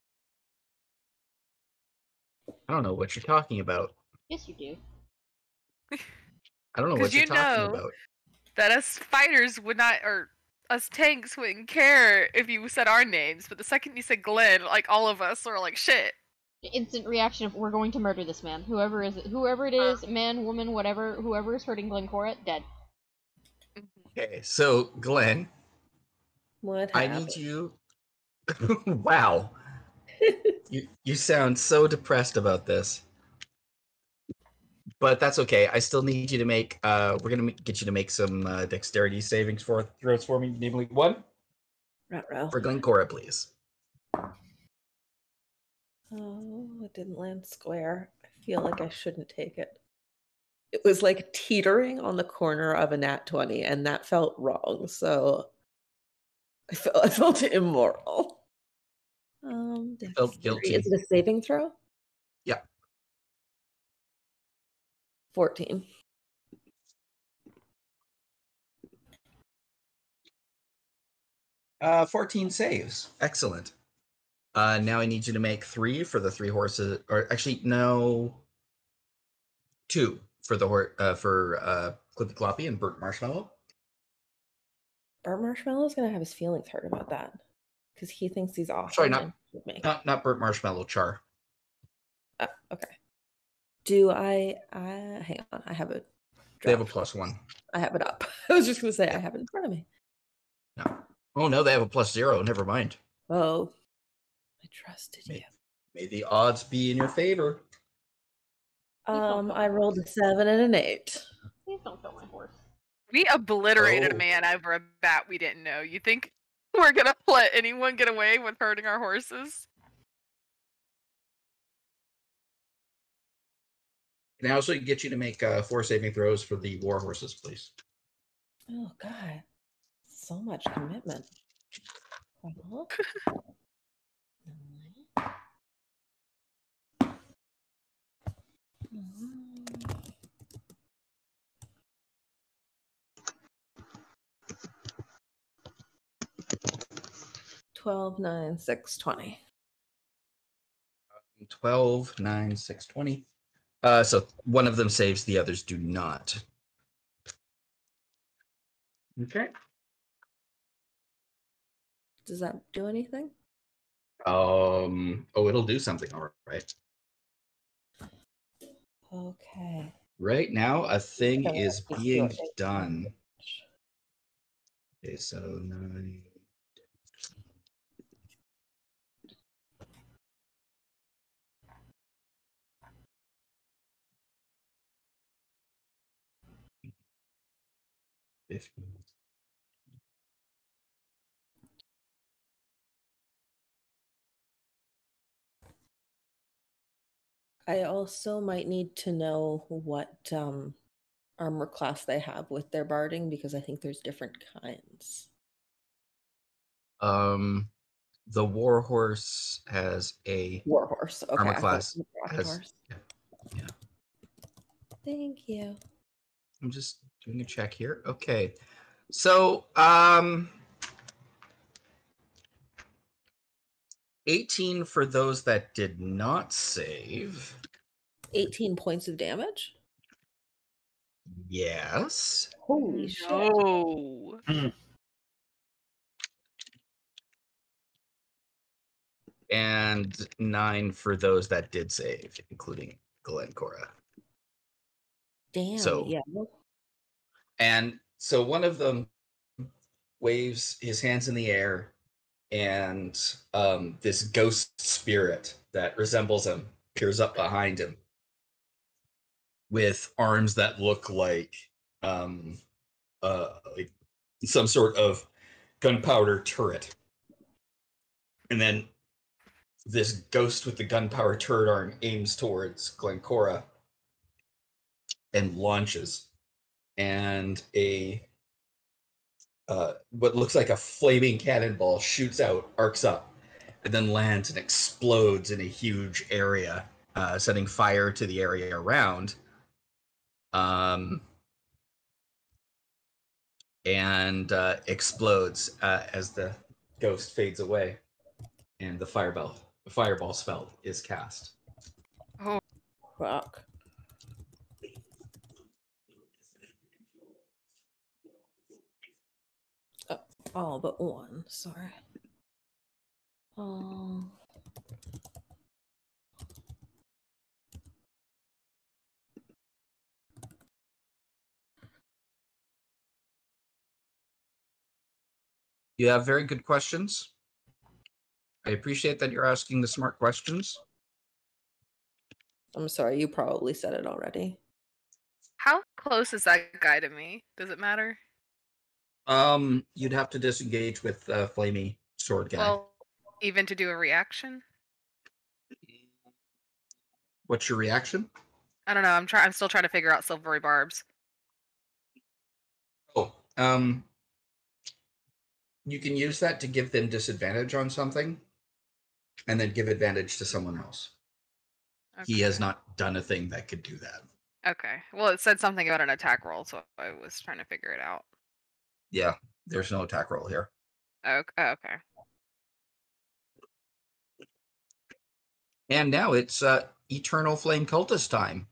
I don't know what you're talking about. Yes, you do. I don't know 'Cause what you're you talking know- about. That us fighters would not, or us tanks wouldn't care if you said our names, but the second you said Glenn, like all of us are like, shit. Instant reaction of we're going to murder this man. Whoever is whoever it is, man, woman, whatever, whoever is hurting Glenn Glencora, dead. Mm-hmm. Okay, so Glenn, What I happened? need you. wow, you you sound so depressed about this, but that's okay. I still need you to make. Uh, we're gonna get you to make some uh, dexterity savings for throws for me, namely one Ruh-roh. for Glencora, please. Oh, it didn't land square. I feel like I shouldn't take it. It was like teetering on the corner of a nat 20, and that felt wrong. So I felt I felt immoral. Um, Felt guilty. Is it a saving throw? 14. Uh, 14 saves. Excellent. Uh, now I need you to make three for the three horses, or actually, no, two for the horse uh, for uh, Clippy Cloppy and Burnt Marshmallow. Burnt Marshmallow's gonna have his feelings hurt about that because he thinks he's awesome. Sorry, not- Not not Burnt Marshmallow, Char. Oh, okay. Do I? I hang on. I have it. They have a plus one. I have it up. I was just gonna say I have it in front of me. No. Oh no, they have a plus zero. Never mind. Oh, I trusted May- you. May the odds be in your favor. Um, I rolled a seven and an eight. Please don't kill my horse. We obliterated Oh. a man over a bat we didn't know. You think we're gonna let anyone get away with hurting our horses? Can I also get you to make uh, four saving throws for the war horses, please? Oh God, so much commitment. Uh-huh. Nine. Twelve, nine, six, twenty. 12, 9, 6, 20. Uh, so one of them saves, the others do not. Okay. Does that do anything? Um. Oh, it'll do something. All right. Okay. Right now, a thing Okay, is being done. Okay, so nine. I also might need to know what um, armor class they have with their barding because I think there's different kinds. Um, the warhorse has a Warhorse. Okay. Armor class it was rocket has- yeah, yeah. Thank you. I'm just doing a check here. Okay. So, um 18 for those that did not save. 18 points of damage. Yes. Holy shit. No. And 9 for those that did save, including Glencora. Damn. So- yeah. And so one of them waves his hands in the air and um, this ghost spirit that resembles him peers up behind him with arms that look like um, uh, like some sort of gunpowder turret. And then this ghost with the gunpowder turret arm aims towards Glencora and launches. And a uh, what looks like a flaming cannonball shoots out, arcs up, and then lands and explodes in a huge area, uh, setting fire to the area around. Um, and uh, explodes uh, as the ghost fades away, and the fireball fireball spell is cast. Oh, all but one. Sorry. Um. You have very good questions. I appreciate that you're asking the smart questions. I'm sorry, you probably said it already. How close is that guy to me? Does it matter? Um, you'd have to disengage with uh, Flamey Sword guy. Well, even to do a reaction? What's your reaction? I don't know. I'm trying. I'm still trying to figure out silvery barbs. Oh, um, you can use that to give them disadvantage on something, and then give advantage to someone else. He has not done a thing that could do that. Okay. Well, it said something about an attack roll, so I was trying to figure it out. Yeah, there's no attack roll here. Oh, oh, okay. And now it's uh, Eternal Flame Cultist time.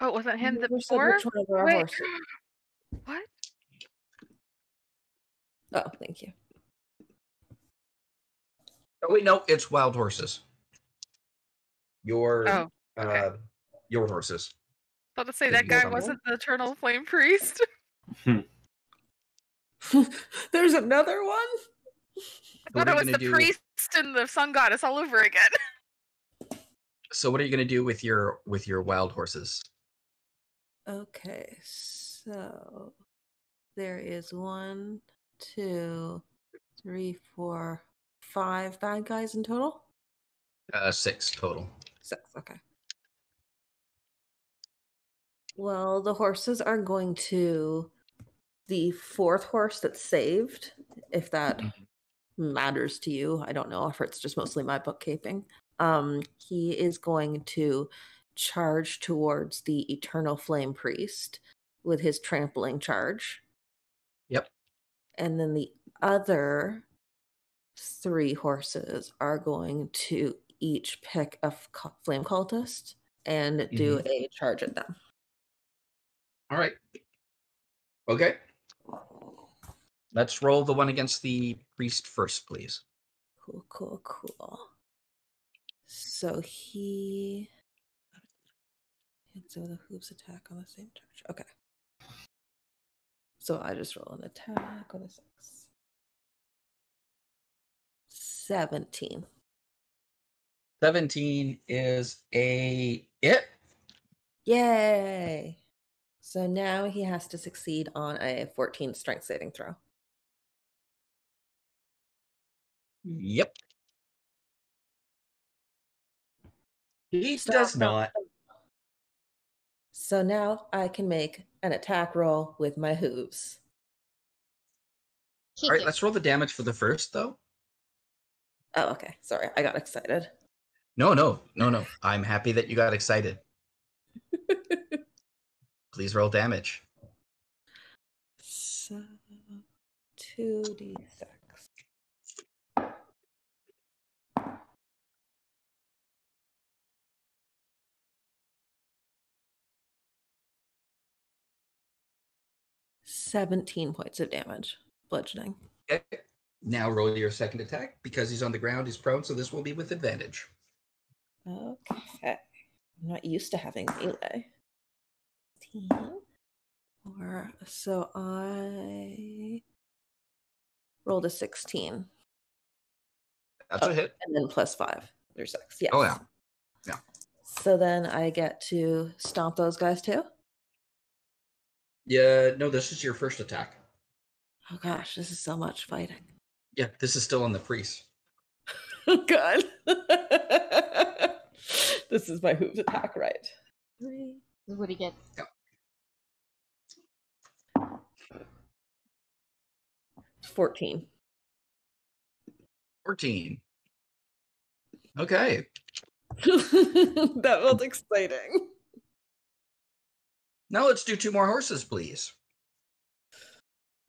Oh, it wasn't him the Never said before? which one of our Wait. What? Oh, thank you. Oh wait, no, it's wild horses. Your Oh, okay. uh, your horses. About to say Did that guy wasn't the Eternal Flame Priest. There's another one? I thought it was the do? priest and the sun goddess all over again. So what are you gonna do with your with your wild horses? Okay, so there is one, two, three, four, five bad guys in total? Uh, six total. Six, okay. Well, the horses are going to the fourth horse that's saved, if that Mhm. matters to you. I don't know if it's just mostly my bookkeeping. Um, he is going to charge towards the eternal flame priest with his trampling charge. Yep. And then the other three horses are going to each pick a f- flame cultist and do a charge at them. All right. Okay. Let's roll the one against the priest first, please. Cool, cool, cool. So he hits with a hooves attack on the same charge. Okay. So I just roll an attack with a six. 17. 17 is a it. Yay! So now he has to succeed on a 14 strength saving throw. Yep. He So- does not. So now I can make an attack roll with my hooves. Kick All right, let's roll the damage for the first, though. Oh, okay. Sorry, I got excited. No, no, no, no. I'm happy that you got excited. Please roll damage. So, 2d6. Seventeen points of damage, bludgeoning. Okay. Now roll your second attack because he's on the ground. He's prone, so this will be with advantage. Okay. I'm not used to having melee. 15. Or so I rolled a 16. That's Oh. a hit. and then plus five or six. Yeah. Oh, yeah. Yeah. So then I get to stomp those guys too. Yeah, no, this is your first attack. Oh gosh, this is so much fighting. Yeah, this is still on the priest. Oh god. this is my hooves attack, right? Three. This is what he gets. Fourteen. 14. Okay. that felt exciting. Now let's do two more horses, please.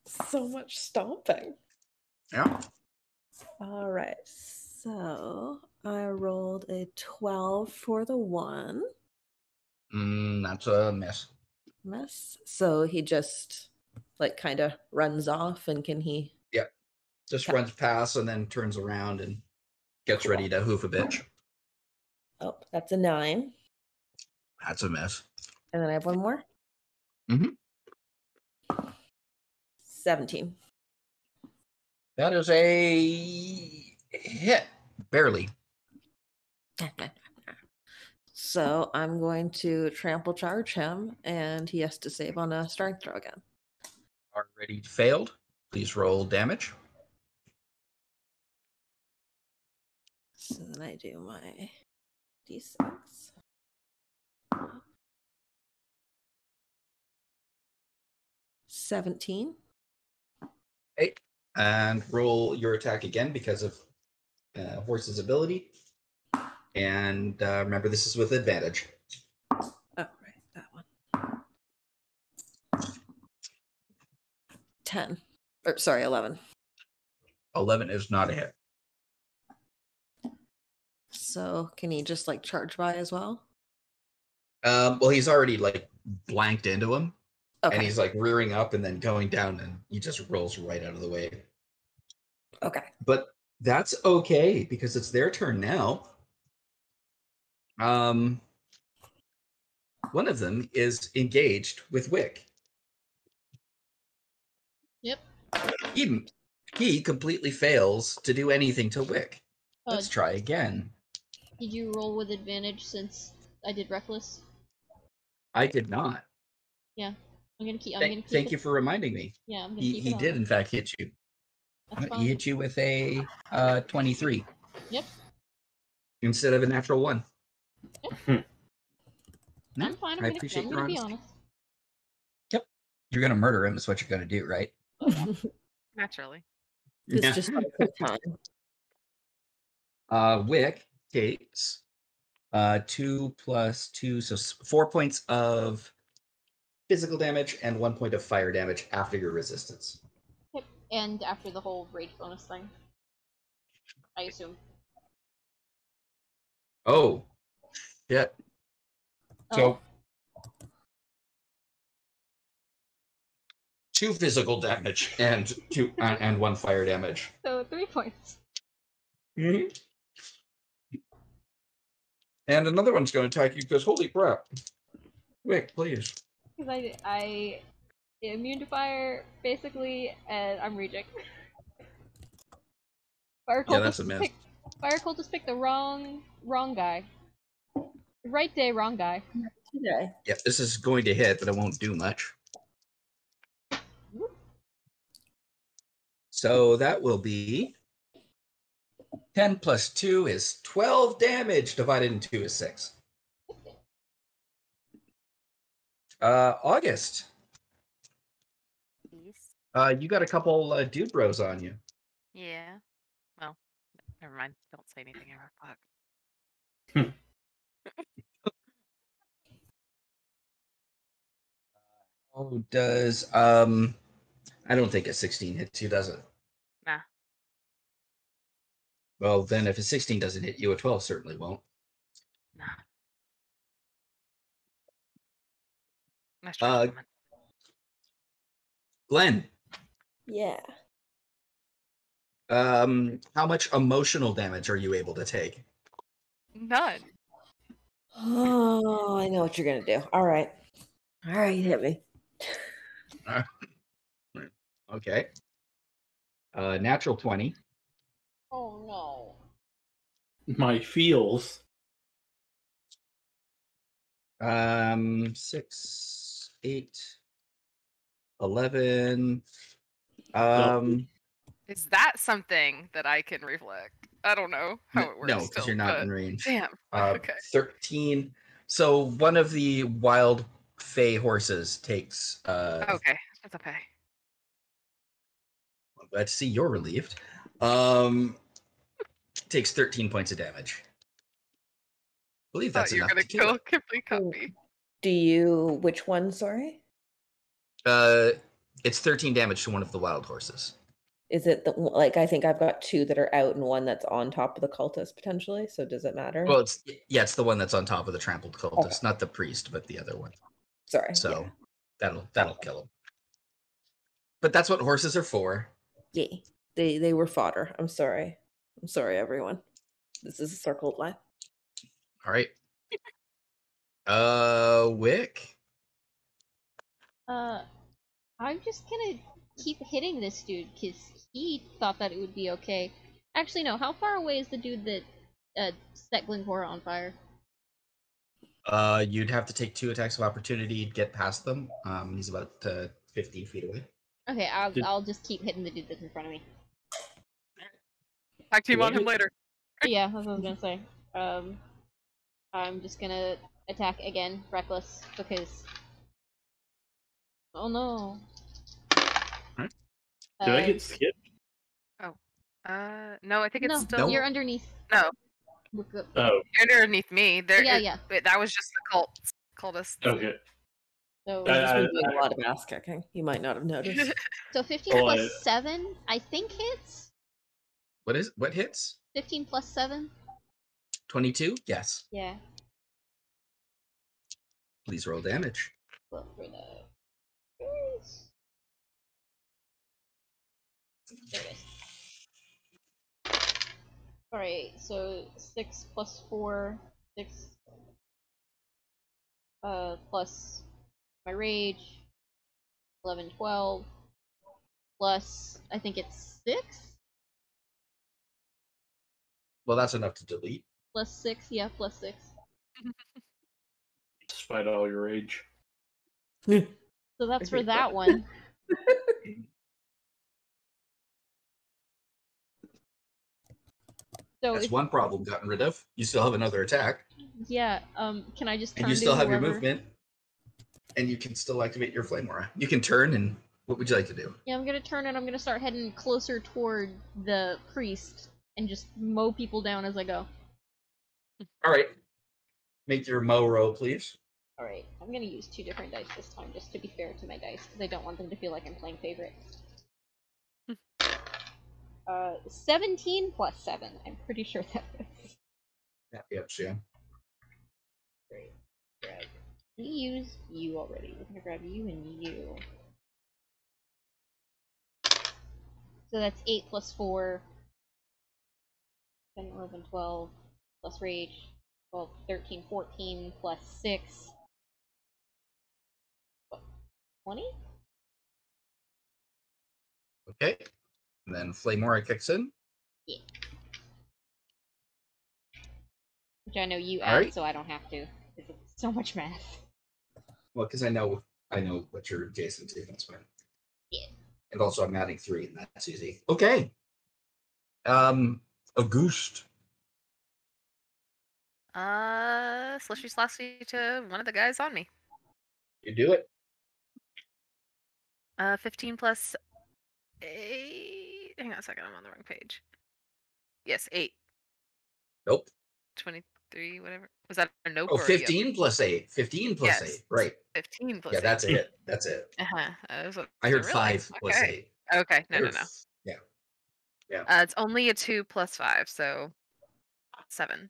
So much stomping. Yeah. All right. So I rolled a 12 for the one. Mm, that's a miss. Miss. So he just like kind of runs off and can he Yeah. Just runs past and then turns around and gets Cool. ready to hoof a bitch. Oh, that's a nine. That's a miss. And then I have one more. Mhm. 17. That is a hit. Barely. So I'm going to trample charge him and he has to save on a strength throw again. Already failed. Please roll damage. So then I do my d6. Seventeen. Eight. And roll your attack again because of uh, horse's ability. And uh, remember, this is with advantage. Oh, right, that one. Ten. Or sorry, eleven. 11 is not a hit. So can he just like charge by as well? Um, well, he's already like blanked into him, Okay. and he's like rearing up and then going down, and he just rolls right out of the way. okay. But that's okay because it's their turn now. Um, one of them is engaged with Wick. Yep. He he completely fails to do anything to Wick. Uh, Let's try again. did you roll with advantage since I did reckless? I did not. I'm gonna keep. I'm Thank- gonna keep thank it- you for reminding me. Yeah, I'm gonna He keep he it did on. in fact hit you. That's He hit you with a uh, twenty-three Yep. instead of a natural one. No, I'm fine. I'm I gonna, appreciate I'm your gonna honesty. honest. You're gonna murder him. Is what you're gonna do, right? Naturally. It's Yeah. just not time. Uh, Wick takes uh two plus two, so four points of physical damage and one point of fire damage after your resistance. Yep. And after the whole rage bonus thing, I assume. Oh, shit! So two physical damage and two and, and one fire damage. so three points. Mm-hmm. And another one's going to attack you because holy crap! Wick, please. Because I I immune to fire basically, and I'm raging. Fire Yeah, that's cultist a miss. picked- Fire cultist picked the wrong wrong guy. Right day, wrong guy. Today. Yep, this is going to hit, but it won't do much. So that will be 10 plus 2 is 12 damage divided into 2 is 6. Uh, August, Yes. uh, you got a couple uh, dude bros on you. Yeah. Well, never mind. Don't say anything ever. Fuck. Oh, does um, I don't think a 16 hits you, does it? Nah. Well, then if a 16 doesn't hit you, a 12 certainly won't. Nice try, Uh, gentlemen. Glenn, Yeah. um, how much emotional damage are you able to take? None. Oh, I know what you're gonna do. All right. All right, hit me. Okay. Uh, natural 20. Oh no. my feels. Um, six, eight, eleven. Um, Is that something that I can reflect? I don't know how it works. no, because you're not but in range. Damn. Uh, okay. Thirteen. So one of the wild fey horses takes. Uh, Okay. That's okay. I'm glad to see you're relieved. Um, takes thirteen points of damage. I believe Thought that's you were enough gonna kill. kill it. Kipley Oh. Do you which one, sorry? Uh, it's thirteen damage to one of the wild horses. Is it the like I think I've got two that are out and one that's on top of the cultist potentially, so does it matter? Well, it's yeah, it's the one that's on top of the trampled cultist, Okay. not the priest, but the other one. sorry. So yeah. that'll that'll kill him. But that's what horses are for. Yeah. They they were fodder. I'm sorry. I'm sorry, everyone. This is a circled line. All right. Uh, Wick. Uh, I'm just gonna keep hitting this dude because he thought that it would be okay. Actually, no. How far away is the dude that uh, set Glencora on fire? Uh, you'd have to take two attacks of opportunity to get past them. Um, he's about uh, 15 feet away. Okay, I'll, Did- I'll just keep hitting the dude that's in front of me. Talk team on him later. yeah, that's what I was gonna say. Um, I'm just gonna attack again, reckless, because. Oh no. Alright. Did I Uh, get skipped? Oh. Uh, no, I think it's no, still Nope. you're underneath. No. Look up. Oh, you're underneath me. There. Yeah, it- yeah. but that was just the cult. Cultists. okay. So, Uh, I've just been I- doing I- a lot of ass kicking. You might not have noticed. so 15 Oh, plus I- 7, I think hits. What is what hits? 15 plus 7? 22? Yes. Yeah. Please roll damage. Well, for the. There it is. Alright, so 6 plus 4, 6. Uh, plus my rage. 11, 12. Plus, I think it's 6? Well, that's enough to delete. Plus 6, yeah, plus 6. Despite all your age. So that's for that one. So That's if, one problem gotten rid of. You still have another attack, yeah, um, can I just turn and you still have your movement, and you can still activate your flame aura. You can turn, and what would you like to do? Yeah, I'm gonna turn and I'm gonna start heading closer toward the priest and just mow people down as I go. All right. Make your mo roll, please. Alright, I'm gonna use two different dice this time just to be fair to my dice, because I don't want them to feel like I'm playing favorite. uh, 17 plus 7. I'm pretty sure that was. Yeah, yep, yeah. Great. Grab. We use you already. We're gonna grab you and you. So that's 8 plus 4. 10, 11, 12. Plus rage. 12, 13, 14. Plus 6. What? 20? Okay. And then flame aura kicks in. Yeah. Which I know you add, Alright. so I don't have to. It's so much math. Well, because I know I know what you're adjacent to. That's fine. Yeah. And also, I'm adding three, and that's easy. Okay. Um, August. Uh, slushy slashy to one of the guys on me. You do it. Uh, 15 plus 8. Hang on a second, I'm on the wrong page. Yes, 8. Nope. 23, whatever. Was that a nope? Oh, or a yep? 15 plus 8. 15 plus Yes. 8. Right. 15 plus Yeah, 8. that's it. That's it. Uh-huh. Uh, so- I heard really? 5 Okay. 8. Okay, no, I no, no. f- Yeah. Uh, it's only a 2 plus 5, so 7.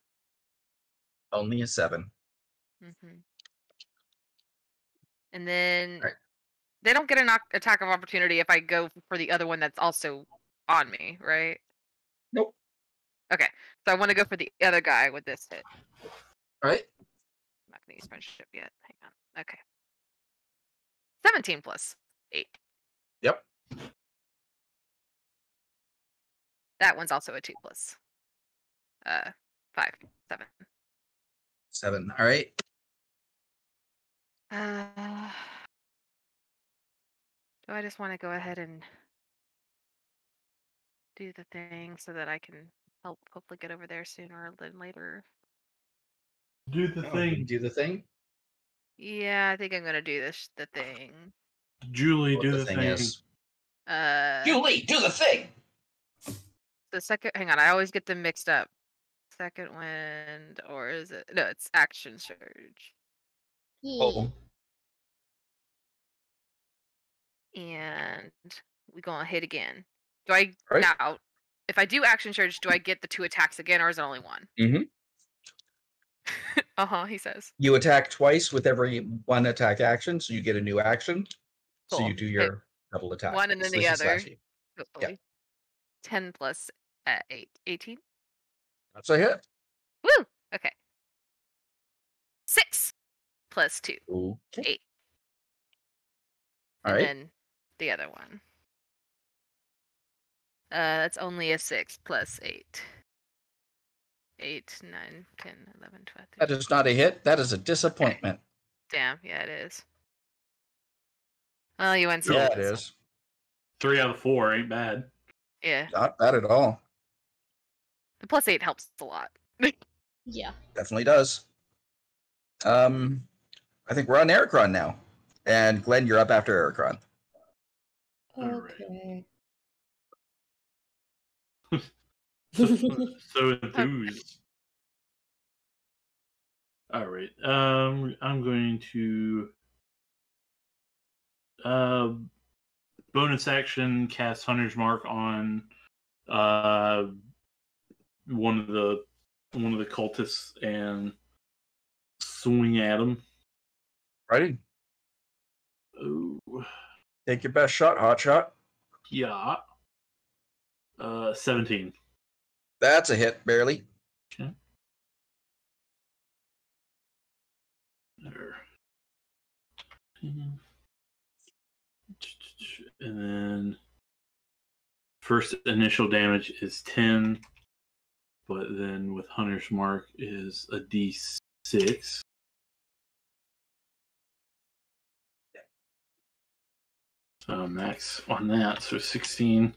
Only a 7. Mm-hmm. And then Right. They don't get an attack of opportunity if I go for the other one that's also on me, right? Nope. Okay, so I want to go for the other guy with this hit. All right. I'm not gonna use friendship yet. Hang on. Okay. 17 plus 8. Yep. That one's also a 2 plus. Uh, five, seven. Seven. All right. Uh, do I just want to go ahead and do the thing so that I can help hopefully get over there sooner than later? Do the Oh, thing, Do the thing. Yeah, I think I'm gonna do this the thing. Julie. What do the the thing thing. is. Uh, Julie, do the thing. the second. Hang on, I always get them mixed up. Second wind, or is it? No, it's action surge. Oh, and we gonna hit again. Do I Right. now? If I do action surge, do I get the two attacks again, or is it only one? Mhm. uh huh. He says. you attack twice with every one attack action, so you get a new action. So you do Okay. your double attack. One and then the other. you. Ten plus uh, eight. 18? That's a hit. Woo! Okay. Six plus two. Okay. Eight. All and right. Then the other one. Uh, that's only a six plus eight. Eight, nine, 10, 11, 12, That 13. is not a hit. That is a disappointment. Damn, yeah, it is. Oh, you went Yeah, it is. Three out of four ain't bad. Yeah, Not bad at all. the plus eight helps a lot. Yeah. Definitely does. Um, I think we're on Aricron now, and Glenn, you're up after Aricron. Alright. Okay. so, so enthused. All right. Um, I'm going to uh, bonus action cast Hunter's Mark on uh one of the one of the cultists and swing at him. Righty. Oh, Take your best shot, hot shot. yeah. Uh, seventeen. That's a hit, barely. Okay. There. And then first initial damage is 10, but then with Hunter's Mark is a d6. So max on that, so 16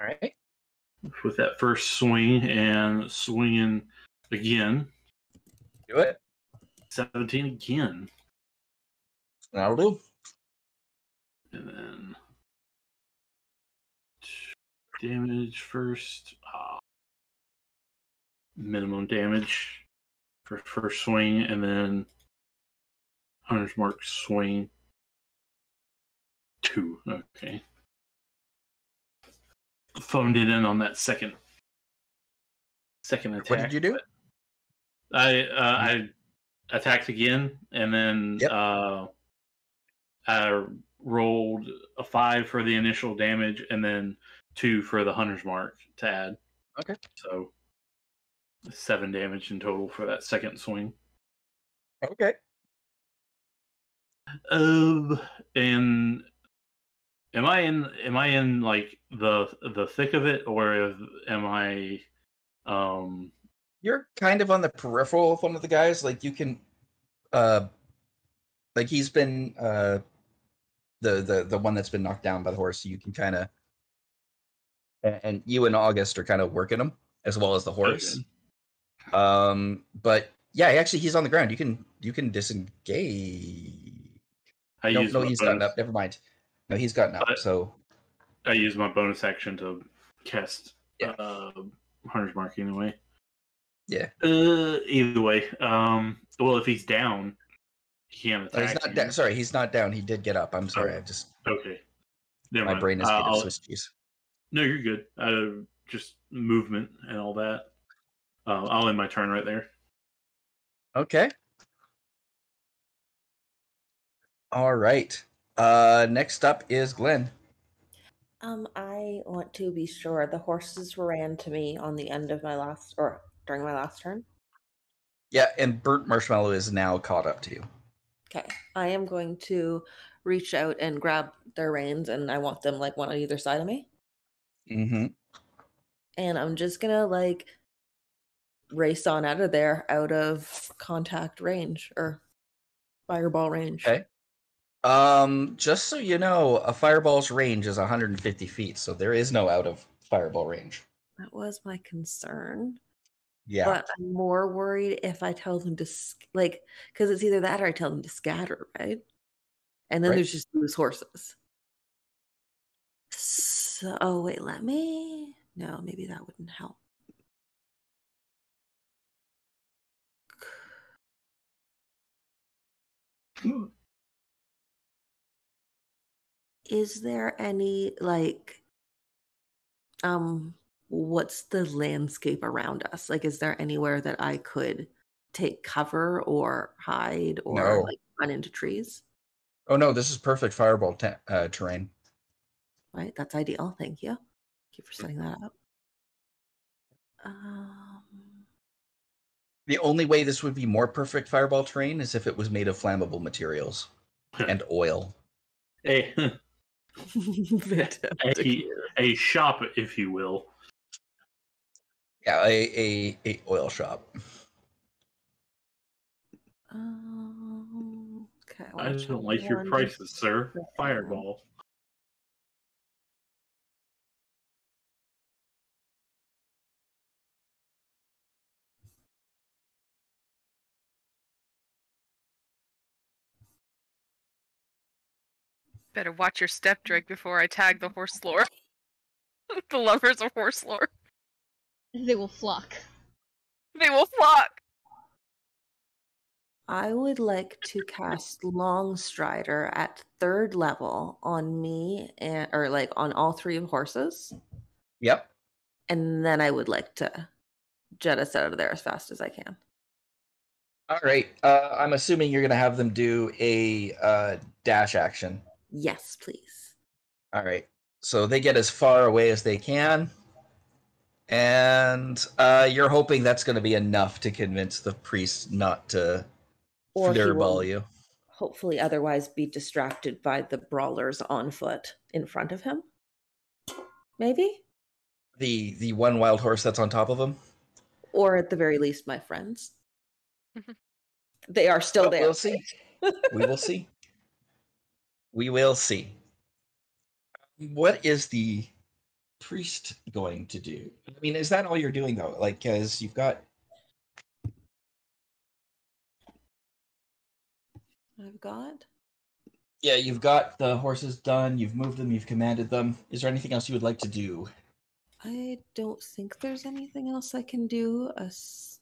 All right. with that first swing and swinging again. Do it. 17 again. That'll do. And then damage first. Ah. minimum damage for first swing, and then Hunter's Mark swing. Two. Okay. Phoned it in on that second. Second attack. What did you do? I uh, I attacked again, and then Yep. uh, I rolled a five for the initial damage, and then two for the hunter's mark to add. Okay. So seven damage in total for that second swing. Okay. Um, and am I in? Am I in like the the thick of it, or am I? Um, You're kind of on the peripheral of one of the guys. Like you can, uh, like he's been uh, the the the one that's been knocked down by the horse. You can kind of, and, and you and August are kind of working him as well as the horse. okay. Um, but yeah, actually, he's on the ground. You can you can disengage. I No, no, my he's bonus- up. Never mind. No, he's gotten up. But- So I use my bonus action to cast Yeah. uh, Hunter's Mark anyway. Yeah. Uh, either way, um, well, if he's down, he can't attack. he's not down. Sorry, he's not down. He did get up. I'm sorry. Oh. I just Okay. Never my mind. brain is Uh, of Swiss cheese. No, you're good. Uh, just movement and all that. Uh, I'll end my turn right there. Okay. All right. Uh, next up is Glenn. Um, I want to be sure the horses ran to me on the end of my last or during my last turn. Yeah, and burnt marshmallow is now caught up to you. Okay. I am going to reach out and grab their reins and I want them like one on either side of me. Mm-hmm. And I'm just gonna like race on out of there, out of contact range or fireball range. Okay. Um, just so you know, a fireball's range is 150 feet, so there is no out of fireball range. That was my concern. Yeah. But I'm more worried if I tell them to like because it's either that or I tell them to scatter, right? And then Right. there's just loose horses. So oh wait, let me no, maybe that wouldn't help. Is there any like um what's the landscape around us? Like is there anywhere that I could take cover or hide or No. like run into trees? oh no, this is perfect fireball te- uh, terrain. Right? That's ideal. Thank you. Thank you for setting that up. Um The only way this would be more perfect fireball terrain is if it was made of flammable materials and oil. a, fantastic. a, a shop, if you will. Yeah, a a, a oil shop. Um, okay, I wanna just don't like your prices, sir. Fireball. Better watch your step, Drake, before I tag the horse lore. the lovers of horse lore. They will flock. They will flock. I would like to cast Long Strider at third level on me and or like on all three of horses. Yep. And then I would like to jet us out of there as fast as I can. All right. Uh, I'm assuming you're gonna have them do a uh, dash action. Yes, please. All right. So they get as far away as they can. And uh, you're hoping that's going to be enough to convince the priest not to Or he you. hopefully otherwise be distracted by the brawlers on foot in front of him. Maybe? The the one wild horse that's on top of him. Or at the very least, my friends. they are still Well, there. We'll see. we will see. We will see. What is the priest going to do? I mean, is that all you're doing though? Like, because you've got I've got. yeah, you've got the horses done. You've moved them. You've commanded them. Is there anything else you would like to do? I don't think there's anything else I can do. Us.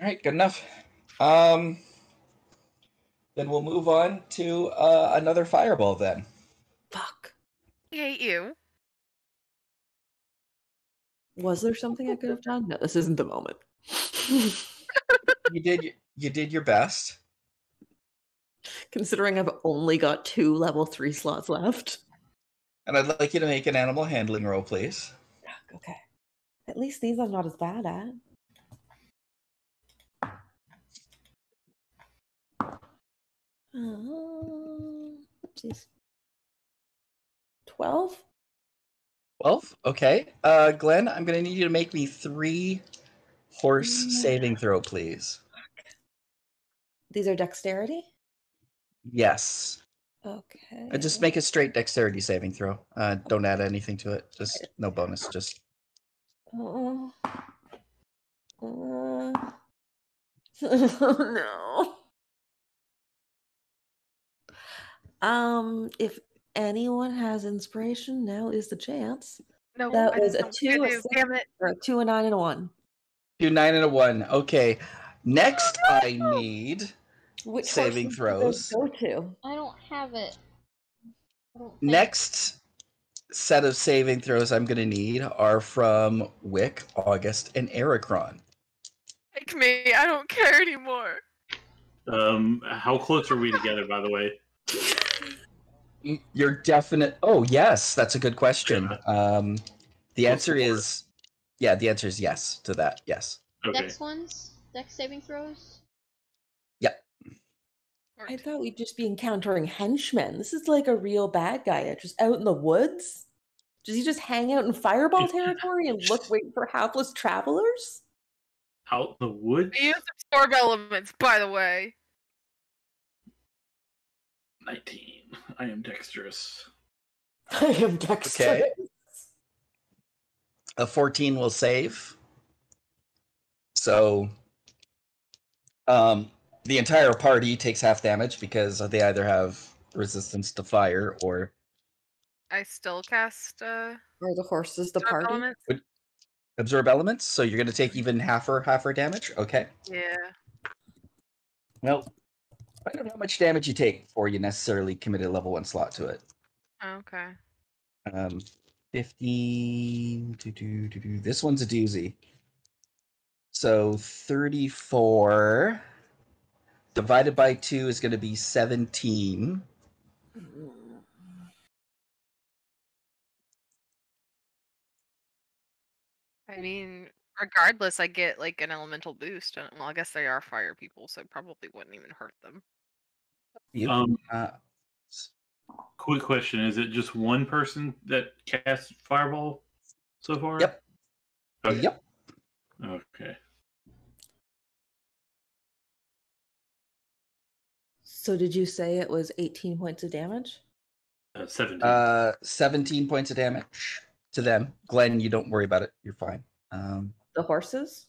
All right, good enough. Um, then we'll move on to uh, another fireball. Then Fuck. I hate you. Was there something I could have done? No, this isn't the moment. you did you did your best. Considering I've only got two level three slots left. And I'd like you to make an animal handling roll, please. Okay. At least these I'm not as bad at. Uh, oopsies. 12? 12? Okay. Uh, Glenn, I'm going to need you to make me three horse Mm. saving throw, please. These are dexterity? Yes. Okay. Uh, just make a straight dexterity saving throw. Uh, don't add anything to it. Just no bonus. Just Oh. Uh, no. Um, if anyone has inspiration, now is the chance. No, That I was a don't two, a it, six. Damn it. Or a two, a nine, and a one. two nine and a one. Okay. Next, I need Which Saving horses do those throws. Go to. I don't have it. Don't next set of saving throws I'm going to need are from Wick, August, and Aricron. Take me. I don't care anymore. Um, how close are we together, by the way? Y- You're definite. Oh, yes, that's a good question. Um, the answer is, yeah, the answer is yes to that. Yes. Okay. Dex ones? Dex saving throws? Yep. I thought we'd just be encountering henchmen. This is like a real bad guy, just out in the woods. Does he just hang out in fireball territory and look wait for hapless travelers? out in the woods. I use absorb elements, by the way. 19. I am dexterous. I am dexterous. Okay. A 14 will save. So um the entire party takes half damage because they either have resistance to fire or I still cast uh Are the horses the absorb party? elements. absorb elements. So you're gonna take even half or half her damage. Okay. Yeah. Well, I don't know how much damage you take before you necessarily commit a level one slot to it. Okay. Um, 15. doo, doo, doo. This one's a doozy. So 34 divided by 2 is going to be 17. I mean, regardless, I get like an elemental boost. and- Well, I guess they are fire people, so it probably wouldn't even hurt them. You, Um, uh, quick question: Is it just one person that casts fireball so far? Yep. Okay. Yep. Okay. So did you say it was 18 points of damage? Uh, Seventeen. Uh, 17 points of damage to them. Glenn, you don't worry about it. You're fine. Um, The horses?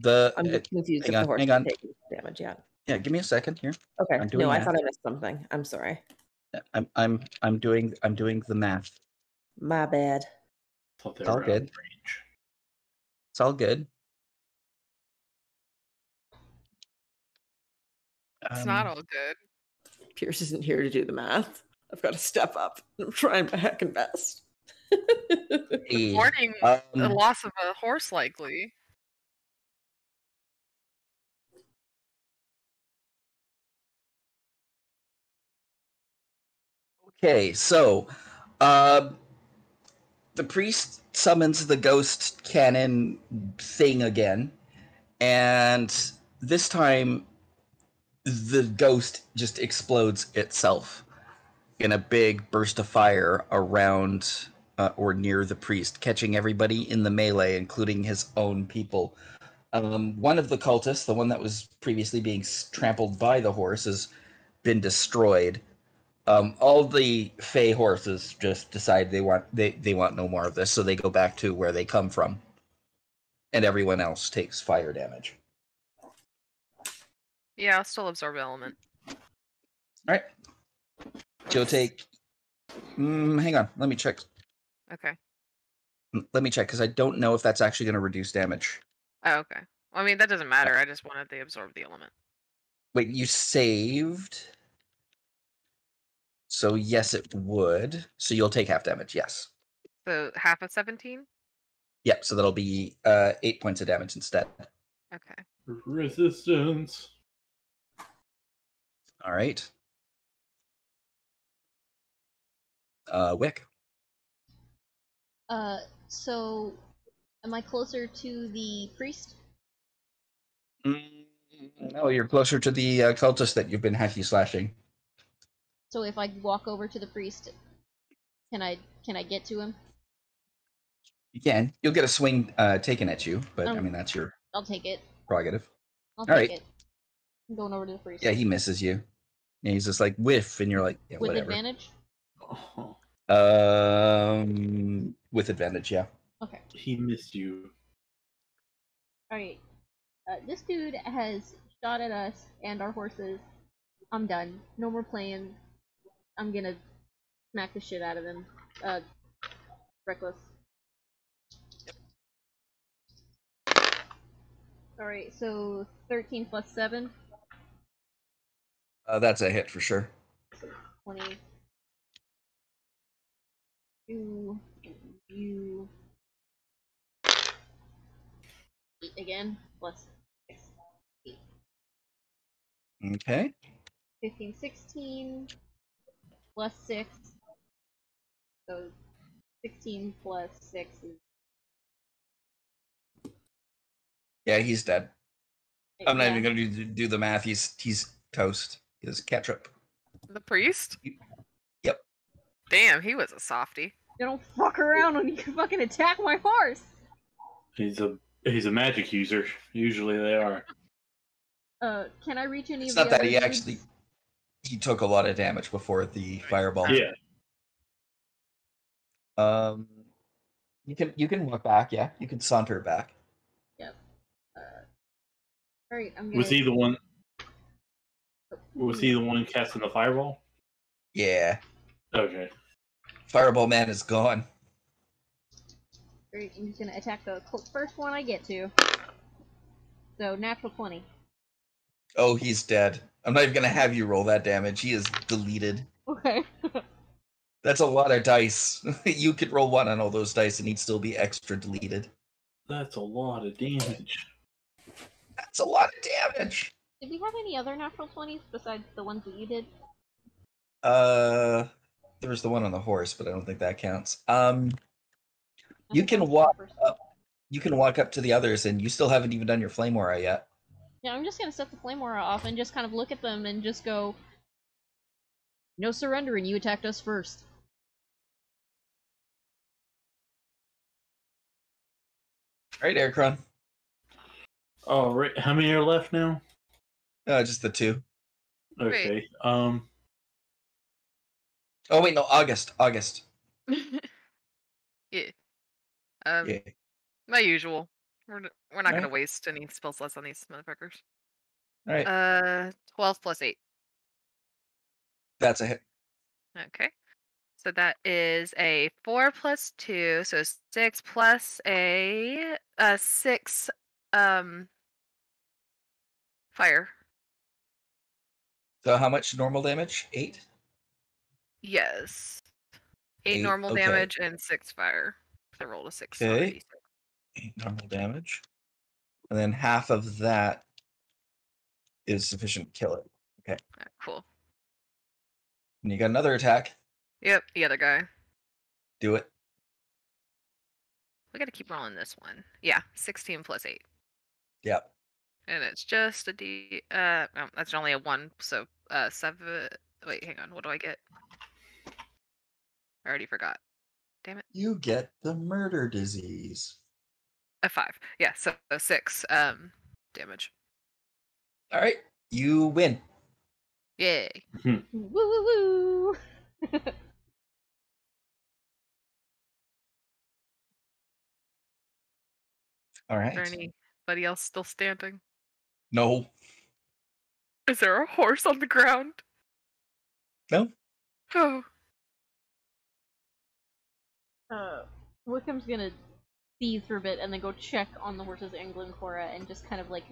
the I'm uh, confused hang if on, the horses hang on. take damage yet. Yeah, give me a second here. Okay. I'm doing No, I thought I missed something. I'm sorry. I'm I'm I'm doing I'm doing the math. My bad. It's all were out of good. range. It's all good. It's not Um, all good. Pierce isn't here to do the math. I've got to step up. I'm trying my heckin' best. hey, Warning the um, loss of a horse, likely. Okay, so uh, the priest summons the ghost cannon thing again, and this time the ghost just explodes itself in a big burst of fire around uh, or near the priest, catching everybody in the melee, including his own people. Um, one of the cultists, the one that was previously being trampled by the horse, has been destroyed um, all the Fey horses just decide they want they, they want no more of this, so they go back to where they come from, and everyone else takes fire damage. Yeah, I'll still absorb element. All right, you'll take. Mm, hang on, let me check. Okay. Mm, Let me check because I don't know if that's actually going to reduce damage. Oh, okay. Well, I mean, that doesn't matter. I just wanted to absorb the element. Wait, you saved. So yes, it would. So you'll take half damage. Yes. So half of 17? Yep. So that'll be uh, eight points of damage instead. Okay. Resistance. All right. Uh, Wick. Uh, so am I closer to the priest? Mm, No, you're closer to the uh, cultist that you've been hacky slashing. So if I walk over to the priest, can I can I get to him? You can. You'll get a swing uh, taken at you, but I Um, mean that's your I'll take it. prerogative. I'll All take right. it. I'm going over to the priest. Yeah, he misses you. And he's just like whiff, and you're like, yeah, with whatever. advantage. Oh, Um, with advantage, yeah. Okay. he missed you. All right. Uh, this dude has shot at us and our horses. I'm done. No more playing. I'm gonna smack the shit out of him. Uh, reckless. All right. So 13 plus seven. Uh, that's a hit for sure. 20. You, you. Eight again, plus 6. Okay. 15, 16, plus 6. So 16 plus 6 is. Yeah, he's dead. I'm not yeah. even gonna do, do the math. He's he's toast. He's ketchup. The priest? Yep. Damn, he was a softie. You don't fuck around when you can fucking attack my horse! He's a He's a magic user. Usually they are. Uh, can I reach any It's of not the that other he dudes? actually he took a lot of damage before the fireball. Yeah. Um, you can you can walk back. Yeah, you can saunter back. Yep. Alright, I'm gonna. Was he the one? Was he the one casting the fireball? Yeah, Okay. fireball man is gone. Alright, I'm just gonna attack the first one I get to. So natural twenty. Oh, he's dead. I'm not even gonna have you roll that damage. He is deleted. Okay. That's a lot of dice. you could roll one on all those dice and he'd still be extra deleted. That's a lot of damage. That's a lot of damage. Did we have any other natural twenties besides the ones that you did? Uh, there was the one on the horse, but I don't think that counts. Um, You can that was the walk up. you can walk up to the others, and you still haven't even done your flame aura yet. Yeah, I'm just gonna set the flame aura off and just kind of look at them and just go. No surrendering. You attacked us first. All right, Aricron. All right. How many are left now? Uh, just the two. Okay. Um. Oh wait, no, August. August. yeah. Um, Yeah. my usual. We're, we're not gonna waste any spell slots on these motherfuckers. All right, Uh, twelve plus eight. that's a hit. Okay. So that is a four plus two, so six plus a uh six um fire. So how much normal damage? Eight. Yes. Eight, Eight, normal okay. damage and six fire. I rolled a six. on a Okay. Normal damage, and then half of that is sufficient to kill it. Alright, cool. And you got another attack. Yep, the other guy. Do it. We gotta keep rolling this one. Yeah, sixteen plus eight. Yep. And it's just a D uh no, that's only a one, so uh seven wait, hang on, what do I get? I already forgot. Damn it. You get the murder disease. A five. Yeah, so, so six um damage. All right, you win. Yay. Woo woo woo! All Is there anybody else still standing? No. Is there a horse on the ground? No. Oh. uh, Wickham's gonna seize for a bit and then go check on the horses and Glencora and just kind of like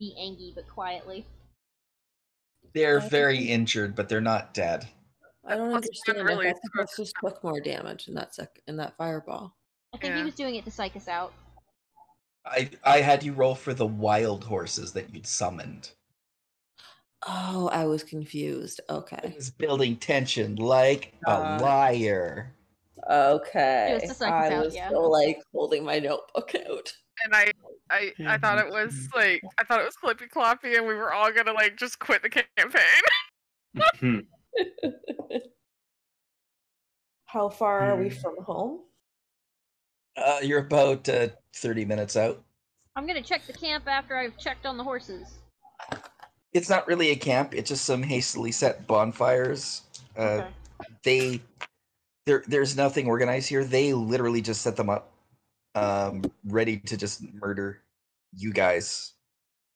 be angry but quietly. They're very think- injured, but they're not dead. I don't understand. I'm really I thought the horses took more damage in that sec- in that fireball. I think Yeah. he was doing it to psych us out. I I had you roll for the wild horses that you'd summoned. Oh, I was confused. I Okay. was building tension like a Uh, liar. Okay. to psych us I out, was yeah. still like holding my notebook out. And I I I thought it was like I thought it was Clippy Cloppy and we were all gonna like just quit the campaign. Mhm. How far are we Hmm. from home? Uh, you're about uh, thirty minutes out. I'm gonna check the camp after I've checked on the horses. It's not really a camp. It's just some hastily set bonfires. Uh, Okay. They there there's nothing organized here. They literally just set them up, um, ready to just murder you guys.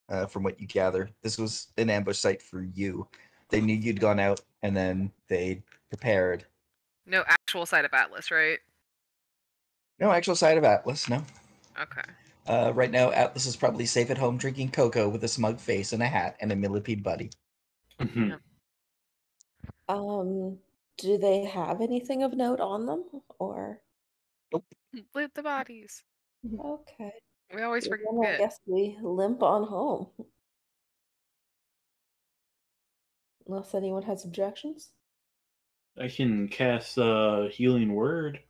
Uh, from what you gather, this was an ambush site for you. They knew you'd gone out, and then they prepared. No actual side of Atlas, right? No actual side of Atlas. No. Okay. Uh, right now, Atlas is probably safe at home drinking cocoa with a smug face and a hat and a millipede buddy. Mhm. Um, do they have anything of note on them? Or Loot the bodies. okay. We always forget. then I guess we limp on home. Unless anyone has objections. I can cast uh, healing word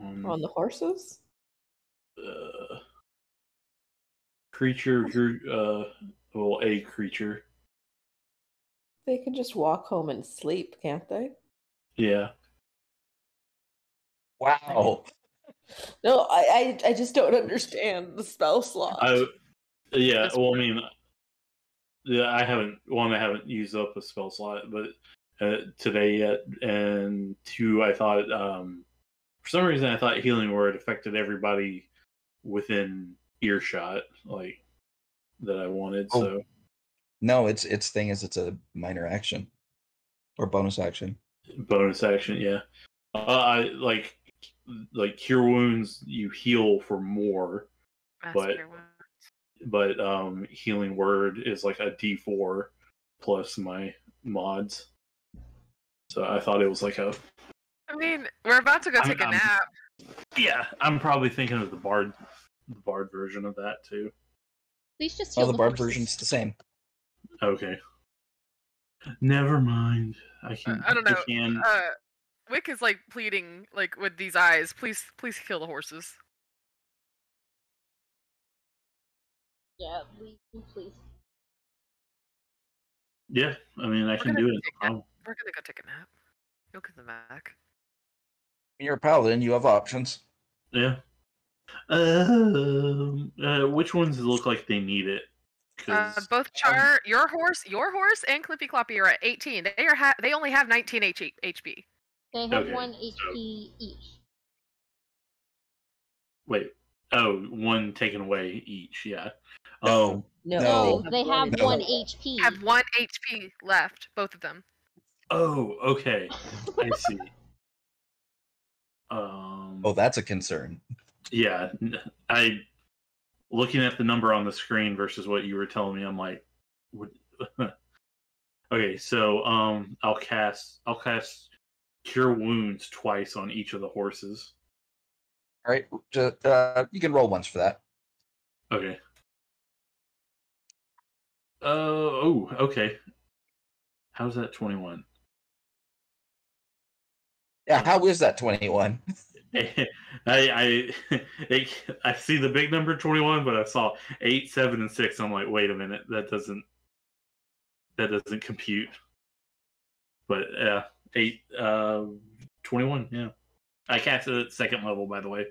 on On the horses? uh, creature. Your uh, well, a creature. They can just walk home and sleep, can't they? Yeah. Wow. No, I, I I just don't understand the spell slot. I, yeah, That's well, I mean, yeah, I haven't one, I haven't used up a spell slot, but uh, today yet, and two, I thought um, for some reason I thought healing word affected everybody within earshot, like that I wanted. Oh. So No, its its thing is it's a minor action or bonus action. bonus action, yeah. Uh, I like like cure wounds. You heal for more, But- but um healing word is like a d4 plus my mods so i thought it was like a I mean, we're about to go I'm- take a I'm- nap. yeah i'm probably thinking of the bard the bard version of that too Please just Oh, the bard horses. version's the same. Okay never mind i can I don't know. I can Uh, Wick is like pleading, like with these eyes. Please, please kill the horses. Yeah, please, please. yeah i mean i We're can do it take that. Um, We're gonna go take a nap. You'll get them back. You're a paladin, you have options. yeah um uh, which ones look like they need it Uh, 'Cause- both Char, your horse, your horse, and Clippy Cloppy are at 18. They are ha- they only have 19 H- HP. They have Okay, one so- HP each. wait oh one taken away each yeah oh no, No. No, they have No. one HP. Have one HP left, both of them. Oh, okay. I see. Um. Oh, that's a concern. Yeah. n- I looking at the number on the screen versus what you were telling me. I'm like, what? okay. So, um, I'll cast. I'll cast cure wounds twice on each of the horses. All right, ju- uh, you can roll once for that. Okay. Uh oh. Okay. How's that twenty one? Yeah, how is that twenty-one? I I it, I see the big number twenty one, but I saw eight, seven, and six. I'm like, wait a minute, that doesn't that doesn't compute. But yeah, eight, uh, twenty one. Yeah, I cast it at second level, by the way.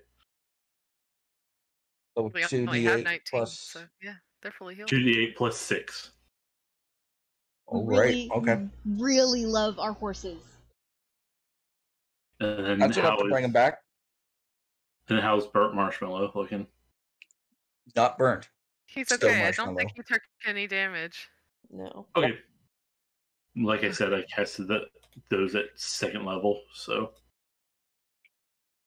So We two only have 19, plus. so yeah, they're fully healed. Two d eight plus six. Oh, really. Okay. Really love our horses. And then That's enough how to bring them back. And how's burnt marshmallow looking? Not burnt. He's Still okay. I don't think he took any damage. no. Okay. Like I said, I casted the, those at second level, so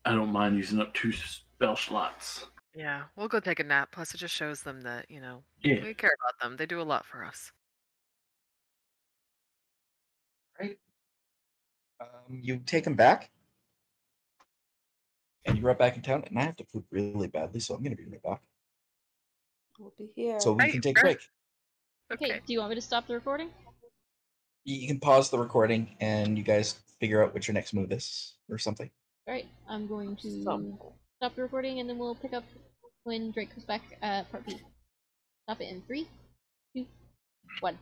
I don't mind using up two spell slots. Yeah, we'll go take a nap. Plus, it just shows them that you know Yeah. we care about them. They do a lot for us. Right. Um, you take them back, and you're right back in town. And I have to poop really badly, so I'm gonna be right back. We'll be here. So we Right, can take a break. Okay, Okay. do you want me to stop the recording? You you can pause the recording, and you guys figure out what your next move is, or something. Alright, I'm going to Some- stop the recording and then we'll pick up when Drake comes back at part B. Stop it in three, two, one.